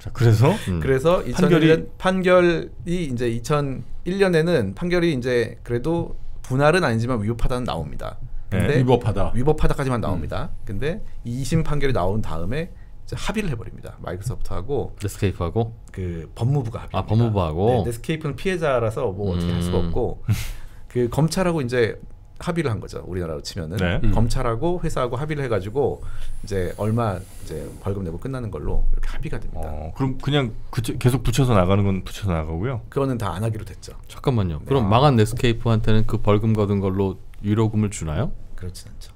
자 그래서 음. 그래서 판결이- 2001년 판결이 이제 2001년에는 판결이 이제 그래도 분할은 아니지만 위법하다는 나옵니다. 근데 네. 위법하다. 위법하다까지만 나옵니다. 근데 2심 판결이 나온 다음에 합의를 해버립니다. 마이크로소프트하고 넷스케이프하고 그 법무부가 합의합니다. 아, 법무부하고? 네, 넷스케이프는 피해자라서 뭐 어떻게 할 수가 음. 없고 그 검찰하고 이제 합의를 한 거죠. 우리나라로 치면은 네. 음. 검찰하고 회사하고 합의를 해가지고 이제 얼마 이제 벌금 내고 끝나는 걸로 이렇게 합의가 됩니다. 어, 그럼 그냥 그, 계속 붙여서 나가는 건 붙여서 나가고요. 그거는 다 안 하기로 됐죠. 잠깐만요. 네. 그럼 망한 넷스케이프한테는 그 벌금 거둔 걸로 유로금을 주나요? 그렇진 않죠.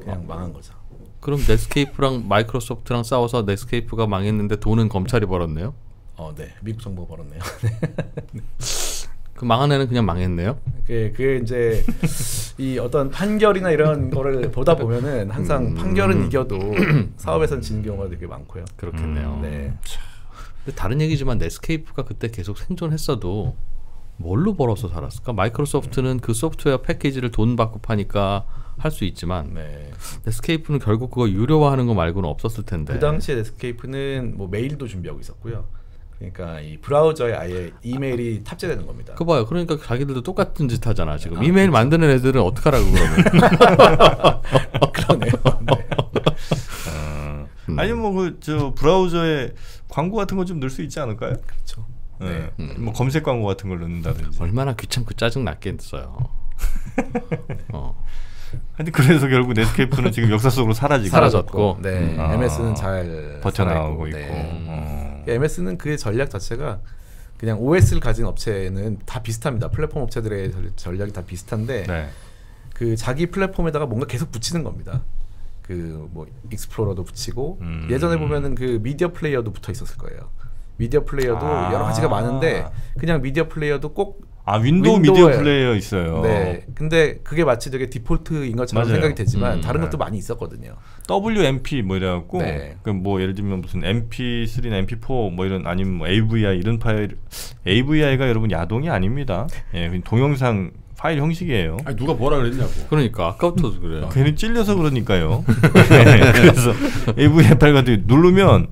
그냥 망한 거죠. 그럼 넷스케이프랑 마이크로소프트랑 싸워서 넷스케이프가 망했는데 돈은 검찰이 벌었네요. 어, 네. 미국 정부가 벌었네요. 그 망한 애는 그냥 망했네요. 그, 그 이제 이 어떤 판결이나 이런 거를 보다 보면은 항상 판결은 이겨도 사업에선 지는 경우가 되게 많고요. 그렇겠네요. 네. 근데 다른 얘기지만 넷스케이프가 그때 계속 생존했어도 뭘로 벌어서 살았을까? 마이크로소프트는 그 소프트웨어 패키지를 돈 받고 파니까 할 수 있지만 네. 넷스케이프는 결국 그거 유료화하는 거 말고는 없었을 텐데. 그 당시에 에스케이프는 뭐 메일도 준비하고 있었고요. 그러니까 이 브라우저에 아예 이메일이 탑재되는 겁니다. 그 봐요. 그러니까 자기들도 똑같은 짓 하잖아. 지금 이메일 만드는 애들은 어떡하라고 그러면. 그러네요. 네. 음. 아니 뭐 그 저 브라우저에 광고 같은 거 좀 넣을 수 있지 않을까요? 그렇죠. 네. 음. 뭐 검색 광고 같은 걸 넣는다든지. 얼마나 귀찮고 짜증 났겠어요. 어. 하여튼 그래서 결국 넷스케이프는 지금 역사 속으로 사라지고 사라졌고. 네. 음. 아. MS는 잘 버텨나가고 살아있고, 있고. 네. 어. MS는 그 전략 자체가 그냥 OS를 가진 업체는 다 비슷합니다. 플랫폼 업체들의 전- 전략이 다 비슷한데 네. 그 자기 플랫폼에다가 뭔가 계속 붙이는 겁니다. 그 뭐 익스플로러도 붙이고 음. 예전에 보면은 그 미디어 플레이어도 붙어 있었을 거예요. 미디어 플레이어도 아. 여러 가지가 많은데 그냥 미디어 플레이어도 꼭 아 윈도우 윈도우에- 미디어 플레이어 있어요. 네. 근데 그게 마치 되게 디폴트인 것처럼 맞아요. 생각이 되지만 음, 다른 네. 것도 많이 있었거든요. WMP 뭐 이래갖고 네. 그뭐 예를 들면 무슨 MP3나 MP4 뭐 이런 아니면 뭐 AVI 이런 파일 AVI가 여러분 야동이 아닙니다. 예, 그냥 동영상 파일 형식이에요. 아니 누가 뭐라 그랬냐고. 그러니까 아까부터 그래요. 괜히 찔려서 그러니까요. 네, 그래서 AVI 파일 같은 거 누르면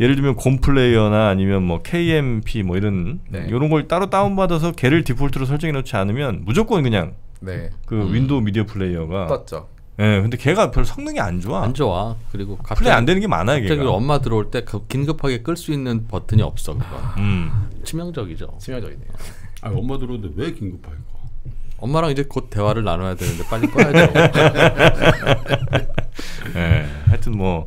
예를 들면 곰 플레이어나 아니면 뭐 KMP 뭐 이런 네. 이런 걸 따로 다운 받아서 걔를 디폴트로 설정해 놓지 않으면 무조건 그냥 네. 그 음. 윈도우 미디어 플레이어가 떴죠. 예, 근데 걔가 별 성능이 안 좋아. 안 좋아. 그리고 갑자기 플레이 안 되는 게 많아요, 갑자기 걔가. 엄마 들어올 때 그- 긴급하게 끌 수 있는 버튼이 없어. 그거. 음. 치명적이죠. 치명적이네요. 아 엄마 들어오는데 왜 긴급하게 꺼? 엄마랑 이제 곧 대화를 나눠야 되는데 빨리 꺼야죠. 예. 하여튼 뭐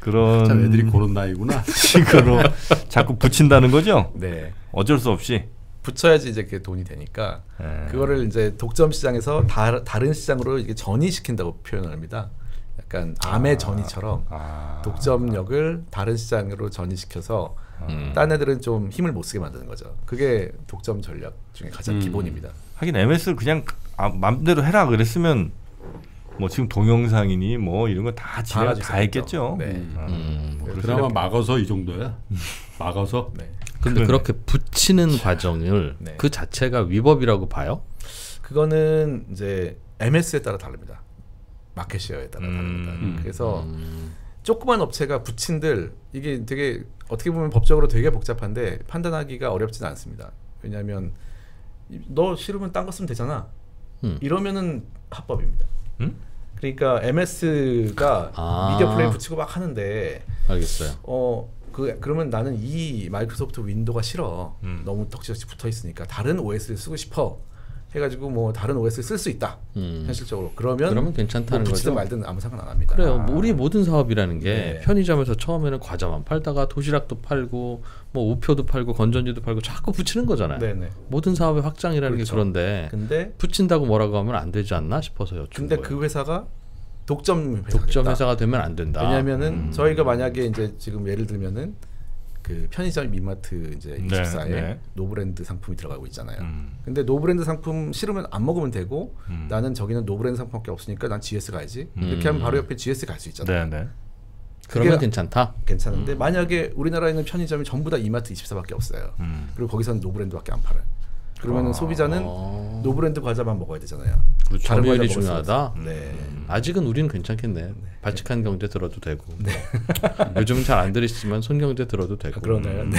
그런 참 애들이 그런 나이구나. 식으로 자꾸 붙인다는 거죠. 네. 어쩔 수 없이. 붙여야지 이제 그게 돈이 되니까 예. 그거를 이제 독점 시장에서 다, 다른 시장으로 이게 전이시킨다고 표현을 합니다. 약간 암의 전이처럼 아. 독점력을 다른 시장으로 전이시켜서 음. 딴 애들은 좀 힘을 못 쓰게 만드는 거죠. 그게 독점 전략 중에 가장 음. 기본입니다. 하긴 MS 를 그냥 아, 맘대로 해라 그랬으면 뭐 지금 동영상이니 뭐 이런 거다 가지고 다 했겠죠. 네. 어. 음. 뭐 그나마 그래서 막아서 이 정도야. 막아서. 네. 근데 그러네. 그렇게 붙이는 과정을 네. 그 자체가 위법이라고 봐요? 그거는 이제 MS에 따라 다릅니다. 마켓 쉐어에 따라 음. 다릅니다. 음. 그래서 음. 조그만 업체가 붙인들 이게 되게 어떻게 보면 법적으로 되게 복잡한데 판단하기가 어렵지는 않습니다. 왜냐하면 이- 너 싫으면 딴 거 쓰면 되잖아. 음. 이러면은 합법입니다. 음? 그러니까 MS가 아. 미디어 플레이 붙이고 막 하는데 알겠어요. 어 그 그러면 나는 이 마이크로소프트 윈도우가 싫어. 음. 너무 덕지덕지 붙어 있으니까 다른 OS를 쓰고 싶어. 해가지고 뭐 다른 OS를 쓸수 있다. 음. 현실적으로 그러면 그러면 괜찮다는 뭐 거죠? 말든 아무 상관 안 합니다. 그래요. 뭐 우리 모든 사업이라는 게 네. 편의점에서 처음에는 과자만 팔다가 도시락도 팔고 뭐 우표도 팔고 건전지도 팔고 자꾸 붙이는 거잖아요. 네네. 모든 사업의 확장이라는 그렇죠. 게 그런데 근데 붙인다고 뭐라고 하면 안 되지 않나 싶어서 여쭤본 근데 거예요. 그 회사가 독점 회사 독점 회사가 되면 안 된다. 왜냐하면은 음. 저희가 만약에 이제 지금 예를 들면은 그 편의점 이마트 이제 네, 24에 네. 노브랜드 상품이 들어가고 있잖아요. 음. 근데 노브랜드 상품 싫으면 안 먹으면 되고 음. 나는 저기는 노브랜드 상품밖에 없으니까 난 GS 가야지. 이렇게 음. 하면 바로 옆에 GS 갈 수 있잖아요. 네, 네. 그러면 괜찮다. 괜찮은데 만약에 우리나라에 있는 편의점이 전부 다 이마트 24밖에 없어요. 음. 그리고 거기서는 노브랜드밖에 안 팔아요. 그러면은 소비자는 어. 노브랜드 과자만 먹어야 되잖아요. 그렇죠. 다른 과자 중요하다. 네. 음, 아직은 우리는 괜찮겠네. 발칙한 경제 들어도 되고. 요즘은 잘 안 들으시지만 손경제 들어도 되고. 아, 그러네요. 네.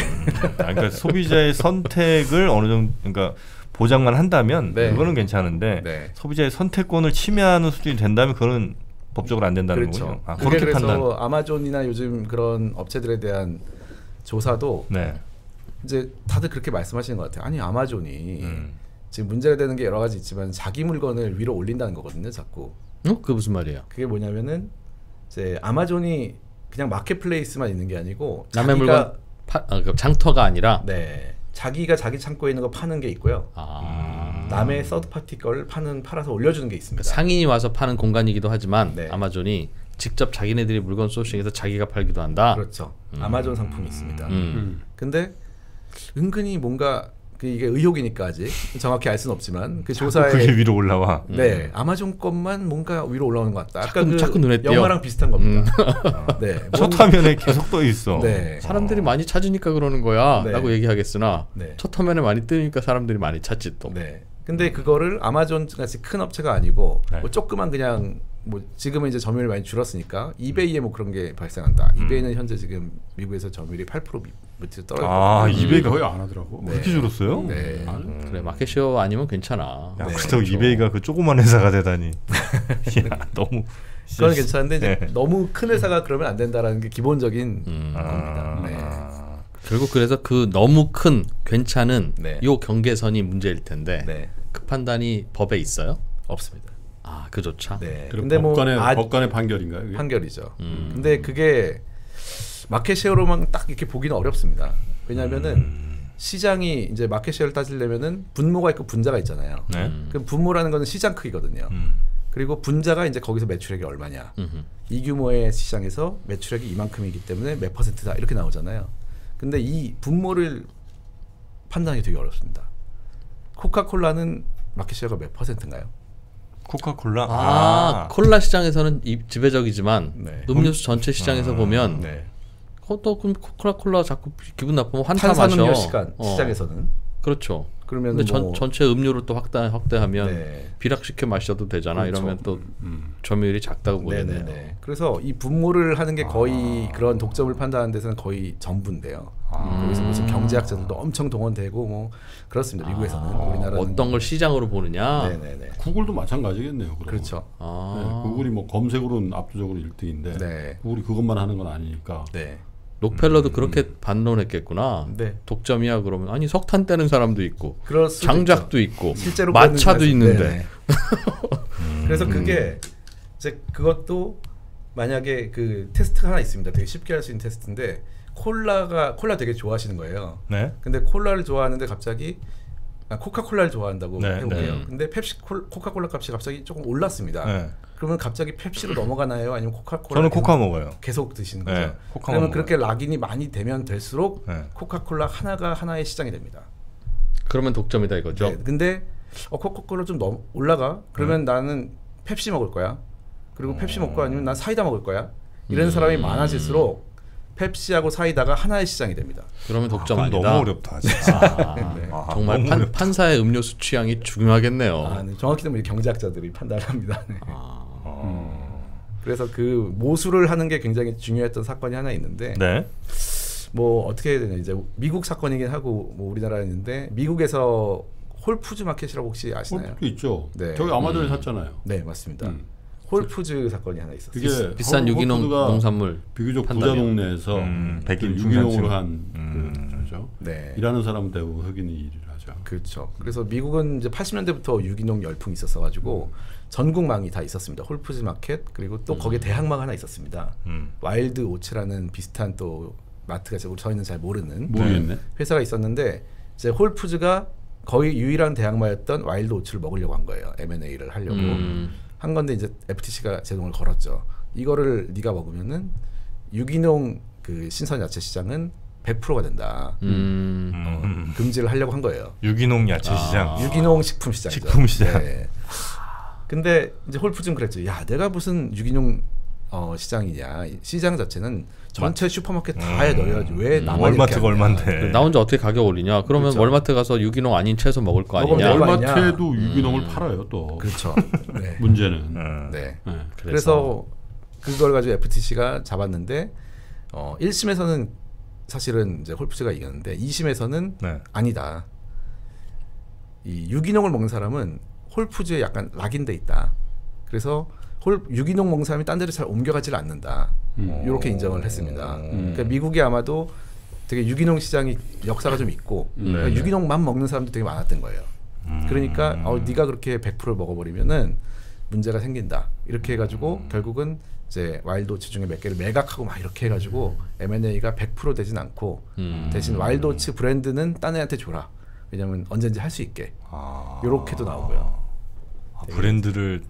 아, 그러니까 소비자의 선택을 어느 정도 그러니까 보장만 한다면 네. 그거는 괜찮은데 네. 소비자의 선택권을 침해하는 수준이 된다면 그거는 법적으로 안 된다는 그렇죠. 거군요. 아, 그게 그렇게 그래서 판단. 아마존이나 요즘 그런 업체들에 대한 조사도 네. 이제 다들 그렇게 말씀하시는 것 같아요. 아니 아마존이 음. 지금 문제가 되는 게 여러 가지 있지만 자기 물건을 위로 올린다는 거거든요. 자꾸 어? 그게 무슨 말이에요? 그게 뭐냐면은 이제 아마존이 그냥 마켓플레이스만 있는 게 아니고 남의 물건 파, 아, 그 장터가 아니라. 네 자기가 자기 창고에 있는 거 파는 게 있고요. 아. 남의 서드 파티 걸 파는 팔아서 올려주는 게 있습니다. 그러니까 상인이 와서 파는 공간이기도 하지만 네. 아마존이 직접 자기네들이 물건 소싱해서 자기가 팔기도 한다. 그렇죠. 아마존 상품이 있습니다. 음. 음. 근데 은근히 뭔가 그 이게 의혹이니까 아직 정확히 알 수는 없지만 그 조사에 그게 위로 올라와. 네 아마존 것만 뭔가 위로 올라오는 것 같다. 아까 자꾸- 그 자꾸 눈에 띄어. 영화랑 비슷한 겁니다. 네, 첫 뭔- 화면에 계속 떠 있어. 네. 사람들이 많이 찾으니까 그러는 거야. 네. 라고 얘기하겠으나 네. 첫 화면에 많이 뜨니까 사람들이 많이 찾지 또. 네. 근데 그거를 아마존 같이 큰 업체가 아니고 네. 뭐 조그만 그냥 뭐 지금은 이제 점유율이 많이 줄었으니까 이베이에 뭐 그런 게 발생한다. 이베이는 현재 지금 미국에서 점유율이 8% 미- 밑으로 떨어져. 아, 이베이 이베이가 거의 안 하더라고. 네. 그렇게 줄었어요? 네. 안 해. 그래 마켓쉐어 아니면 괜찮아. 야, 네, 그렇다고 그렇죠. 이베이가 그 조그만 회사가 되다니. 야, 너무. 그건 괜찮은데 이제 네. 너무 큰 회사가 그러면 안 된다라는 게 기본적인 음. 아, 네. 결국 그래서 그 너무 큰 괜찮은 네. 요 경계선이 문제일 텐데 네. 그 판단이 법에 있어요? 없습니다. 아 그조차. 네. 그리고 근데 뭐 법관의 아, 법관의 판결인가요? 그게? 판결이죠. 음. 근데 그게 market share로만 딱 이렇게 보기는 어렵습니다. 왜냐하면은 음. 시장이 이제 market share를 따지려면은 분모가 있고 분자가 있잖아요. 네. 음. 그 분모라는 거는 시장 크기거든요. 음. 그리고 분자가 이제 거기서 매출액이 얼마냐. 음흠. 이 규모의 시장에서 매출액이 이만큼이기 때문에 몇 퍼센트다 이렇게 나오잖아요. 근데 이 분모를 판단하기 되게 어렵습니다. 코카콜라는 마켓 쉐어가 몇 퍼센트인가요? 코카콜라. 아, 콜라 시장에서는 이, 지배적이지만 네. 음료수 전체 시장에서 아, 보면 네. 어, 또 코카콜라 자꾸 기분 나쁘면 환타. 탄산음료 시간 어, 시장에서는 그렇죠. 그러면 근데 전, 뭐 전체 음료를 또 확대 확대하면 네. 비락시켜 마셔도 되잖아. 그렇죠. 이러면 또 음. 점유율이 작다고 보이네요. 네네네. 그래서 이 분모를 하는 게 거의 그런 독점을 판단하는 데서는 거의 전부인데요. 여기서 무슨 경제학자들도 엄청 동원되고 뭐 그렇습니다. 미국에서는 우리나라는 어떤 걸 시장으로 보느냐. 네네네. 구글도 마찬가지겠네요. 그러면. 그렇죠. 아. 네, 구글이 뭐 검색으로는 압도적으로 1등인데 네. 구글이 그것만 하는 건 아니니까. 네. 록펠러도 그렇게 반론했겠구나. 네. 독점이야 그러면 아니 석탄 떼는 사람도 있고 장작도 있고 실제로 마차도 있는데 네네. 그래서 그게 이제 그것도 만약에 그 테스트가 하나 있습니다. 되게 쉽게 할 수 있는 테스트인데 콜라가 콜라 되게 좋아하시는 거예요. 네. 근데 콜라를 좋아하는데 갑자기 아, 코카콜라를 좋아한다고 네, 해볼게요. 네. 근데 펩시 콜, 코카콜라 값이 갑자기 조금 올랐습니다. 네. 그러면 갑자기 펩시로 넘어가나요? 아니면 코카콜라 저는 코카 먹어요. 계속 드시는 거죠? 네, 코카만 그러면 먹어요. 그렇게 락인이 많이 되면 될수록 네. 코카콜라 하나가 하나의 시장이 됩니다. 그러면 독점이다 이거죠. 네, 근데 어, 코카콜라 좀 넘, 올라가? 그러면 나는 펩시 먹을 거야. 그리고 펩시 먹고 아니면 난 사이다 먹을 거야. 이런 사람이 많아질수록 펩시하고 사이다가 하나의 시장이 됩니다. 그러면 독점 그건 아니다. 너무 어렵다. 진짜. 아, 네. 아, 정말 너무 판, 어렵다. 판사의 음료수 취향이 중요하겠네요. 아, 네. 정확히는 우리 경제학자들이 판단을 합니다. 네. 아. 어. 그래서 그 모수를 하는 게 굉장히 중요했던 사건이 하나 있는데 네. 뭐 어떻게 해야 되냐 이제 미국 사건이긴 하고 뭐 우리나라였는데 미국에서 홀푸즈 마켓이라고 혹시 아시나요? 홀푸드 있죠. 네. 저기 아마존에 샀잖아요. 네 맞습니다. 음. 홀푸즈 사건이 하나 있었어요. 그게 비싼 홀- 유기농 농산물 비교적 부자 판다며. 동네에서 음, 그 백인 유기농으로. 한 음. 그 저죠. 네. 일하는 사람 대부분 흑인이 일을 하죠. 그렇죠. 그래서 미국은 이제 80년대부터 유기농 열풍이 있었어 가지고 전국망이 다 있었습니다. 홀푸즈 마켓 그리고 또 거기에 대항마가 하나 있었습니다. 음. 와일드 오츠라는 비슷한 또 마트가 있고 저희는 잘 모르는 모르겠네. 회사가 있었는데 이제 홀푸즈가 거의 유일한 대항마였던 와일드 오츠를 먹으려고 한 거예요. M&A를 하려고 음. 한 건데 이제 FTC가 제동을 걸었죠. 이거를 네가 먹으면은 유기농 그 신선 야채 시장은 100%가 된다. 음. 어, 음. 금지를 하려고 한 거예요. 유기농 야채 시장. 유기농 식품 시장이죠. 식품 시장. 네. 근데 이제 홀푸즈는 그랬죠. 야, 내가 무슨 유기농 어, 시장이냐. 이 시장 자체는 전체 슈퍼마켓 다에 넣어야지. 왜 음, 나만 월마트가 하느냐. 얼만데. 나 혼자 어떻게 가격 올리냐? 그러면 그렇죠. 월마트 가서 유기농 아닌 채소 먹을 거 아니냐? 월마트에도 유기농을 팔아요 또. 그렇죠. 네. 문제는. 음. 네. 네. 그래서 그걸 가지고 FTC가 잡았는데 어 1심에서는 사실은 이제 홀푸즈가 이겼는데 2심에서는 네. 아니다. 이 유기농을 먹는 사람은 홀푸즈에 약간 lock-in돼 있다. 그래서 홀 유기농 사람이 딴 데로 잘 옮겨가지를 않는다. 음. 이렇게 인정을 했습니다. 음. 그러니까 미국이 아마도 되게 유기농 시장이 역사가 좀 있고 음. 그러니까 네. 유기농만 먹는 사람도 되게 많았던 거예요. 음. 그러니까 어, 네가 그렇게 100% 먹어버리면은 문제가 생긴다. 이렇게 해가지고 결국은 이제 와일드 오츠 중에 몇 개를 매각하고 막 이렇게 해가지고 M&A가 100% 되진 않고 음. 대신 와일드 오츠 브랜드는 딴 애한테 줘라. 왜냐면 언제든지 할 수 있게. 아. 요렇게도 나오고요. 아, 브랜드를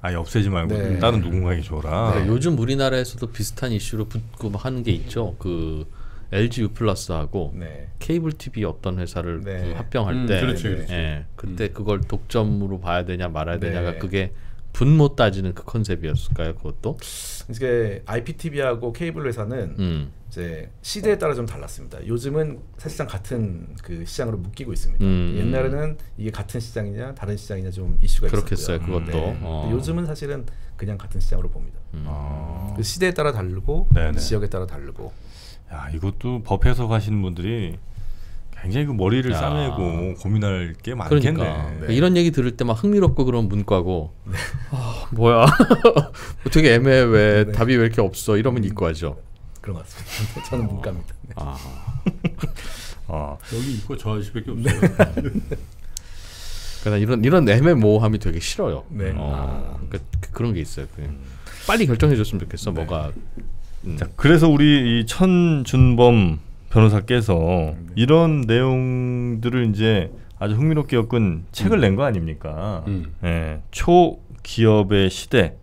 아예 없애지 말고 네. 다른 누군가에게 줘라. 그러니까 요즘 우리나라에서도 비슷한 이슈로 붙고 막 하는 게 있죠. 그 LG U 플러스하고 네. 케이블 TV 어떤 회사를 네. 그 합병할 음, 때, 그렇지, 그렇지. 예, 그때 그걸 독점으로 봐야 되냐 말아야 네. 되냐가 그게 분못 따지는 그 컨셉이었을까요? 그것도? 이게 IPTV하고 케이블 회사는 음. 이제 시대에 따라 좀 달랐습니다. 요즘은 사실상 같은 그 시장으로 묶이고 있습니다. 음. 옛날에는 이게 같은 시장이냐 다른 시장이냐 좀 이슈가 그렇겠어요, 있었고요. 그것도. 어. 근데 요즘은 사실은 그냥 같은 시장으로 봅니다. 아. 그 시대에 따라 다르고 네네. 지역에 따라 다르고 야 이것도 법 해석하시는 분들이 굉장히 그 머리를 야. 싸매고 고민할 게 많겠네. 그러니까 이런 얘기 들을 때 막 흥미롭고 그런 문과고 아, 뭐야 되게 애매해 왜 네. 답이 왜 이렇게 없어 이러면 이과죠. 그런 것 같습니다. 저는 문과입니다. 네. 아, 어. 여기 있고 저 아저씨밖에 없어요. 그러니까 이런 이런 애매모호함이 되게 싫어요. 네. 어, 그러니까 그- 그런 게 있어요. 그 빨리 결정해줬으면 좋겠어. 네. 뭐가 음. 자 그래서 우리 이 천준범 변호사께서 이런 내용들을 이제 아주 흥미롭게 엮은 책을 낸 거 아닙니까? 음. 예, 초기업의 시대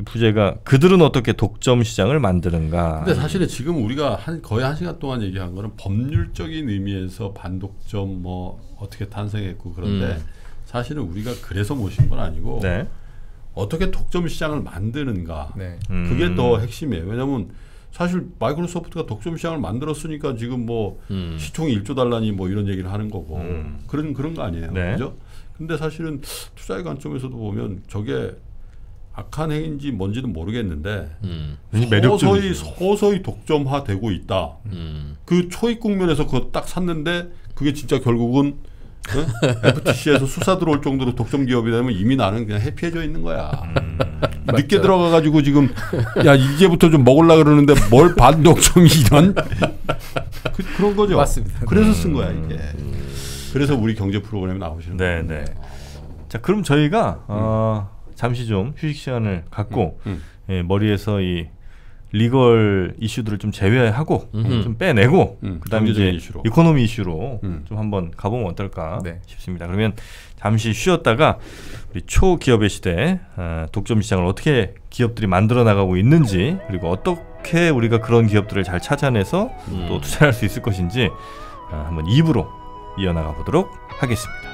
이 부제가 그들은 어떻게 독점 시장을 만드는가? 근데 사실은 지금 우리가 한 거의 한 시간 동안 얘기한 거는 법률적인 의미에서 반독점 뭐 어떻게 탄생했고 그런데 음. 사실은 우리가 그래서 모신 건 아니고 네. 어떻게 독점 시장을 만드는가 네. 음. 그게 더 핵심이에요. 왜냐하면 사실 마이크로소프트가 독점 시장을 만들었으니까 지금 뭐 음. 시총이 1조 달러니 뭐 이런 얘기를 하는 거고 음. 그런 그런 거 아니에요. 네. 그죠? 근데 사실은 투자의 관점에서도 보면 저게 악한 행위인지 뭔지는 모르겠는데 음, 서서히. 서서히 독점화되고 있다. 음. 그 초입 국면에서 그거 딱 샀는데 그게 진짜 결국은 어? FTC에서 수사 들어올 정도로 독점 기업이 되면 이미 나는 그냥 happy해져 있는 거야. 음. 늦게 맞죠. 들어가 가지고 지금 야 이제부터 좀 먹으려 그러는데 뭘 반독점이 이런 그, 그런 거죠. 맞습니다. 그래서 쓴 거야 이게. 그래서 우리 경제 프로그램에 나오시는 네, 거예요. 네. 자, 그럼 저희가 어, 잠시 좀 휴식 시간을 갖고 음. 예, 머리에서 이 legal 이슈들을 좀 제외하고 음흠. 좀 빼내고 음, 그다음에 이제 이슈로. economy 이슈로 음. 좀 한번 가보면 어떨까 네. 싶습니다. 그러면 잠시 쉬었다가 우리 초기업의 시대 어, 독점 시장을 어떻게 기업들이 만들어 나가고 있는지 그리고 어떻게 우리가 그런 기업들을 잘 찾아내서 음. 또 투자할 수 있을 것인지 어, 한번 2부로 이어나가 보도록 하겠습니다.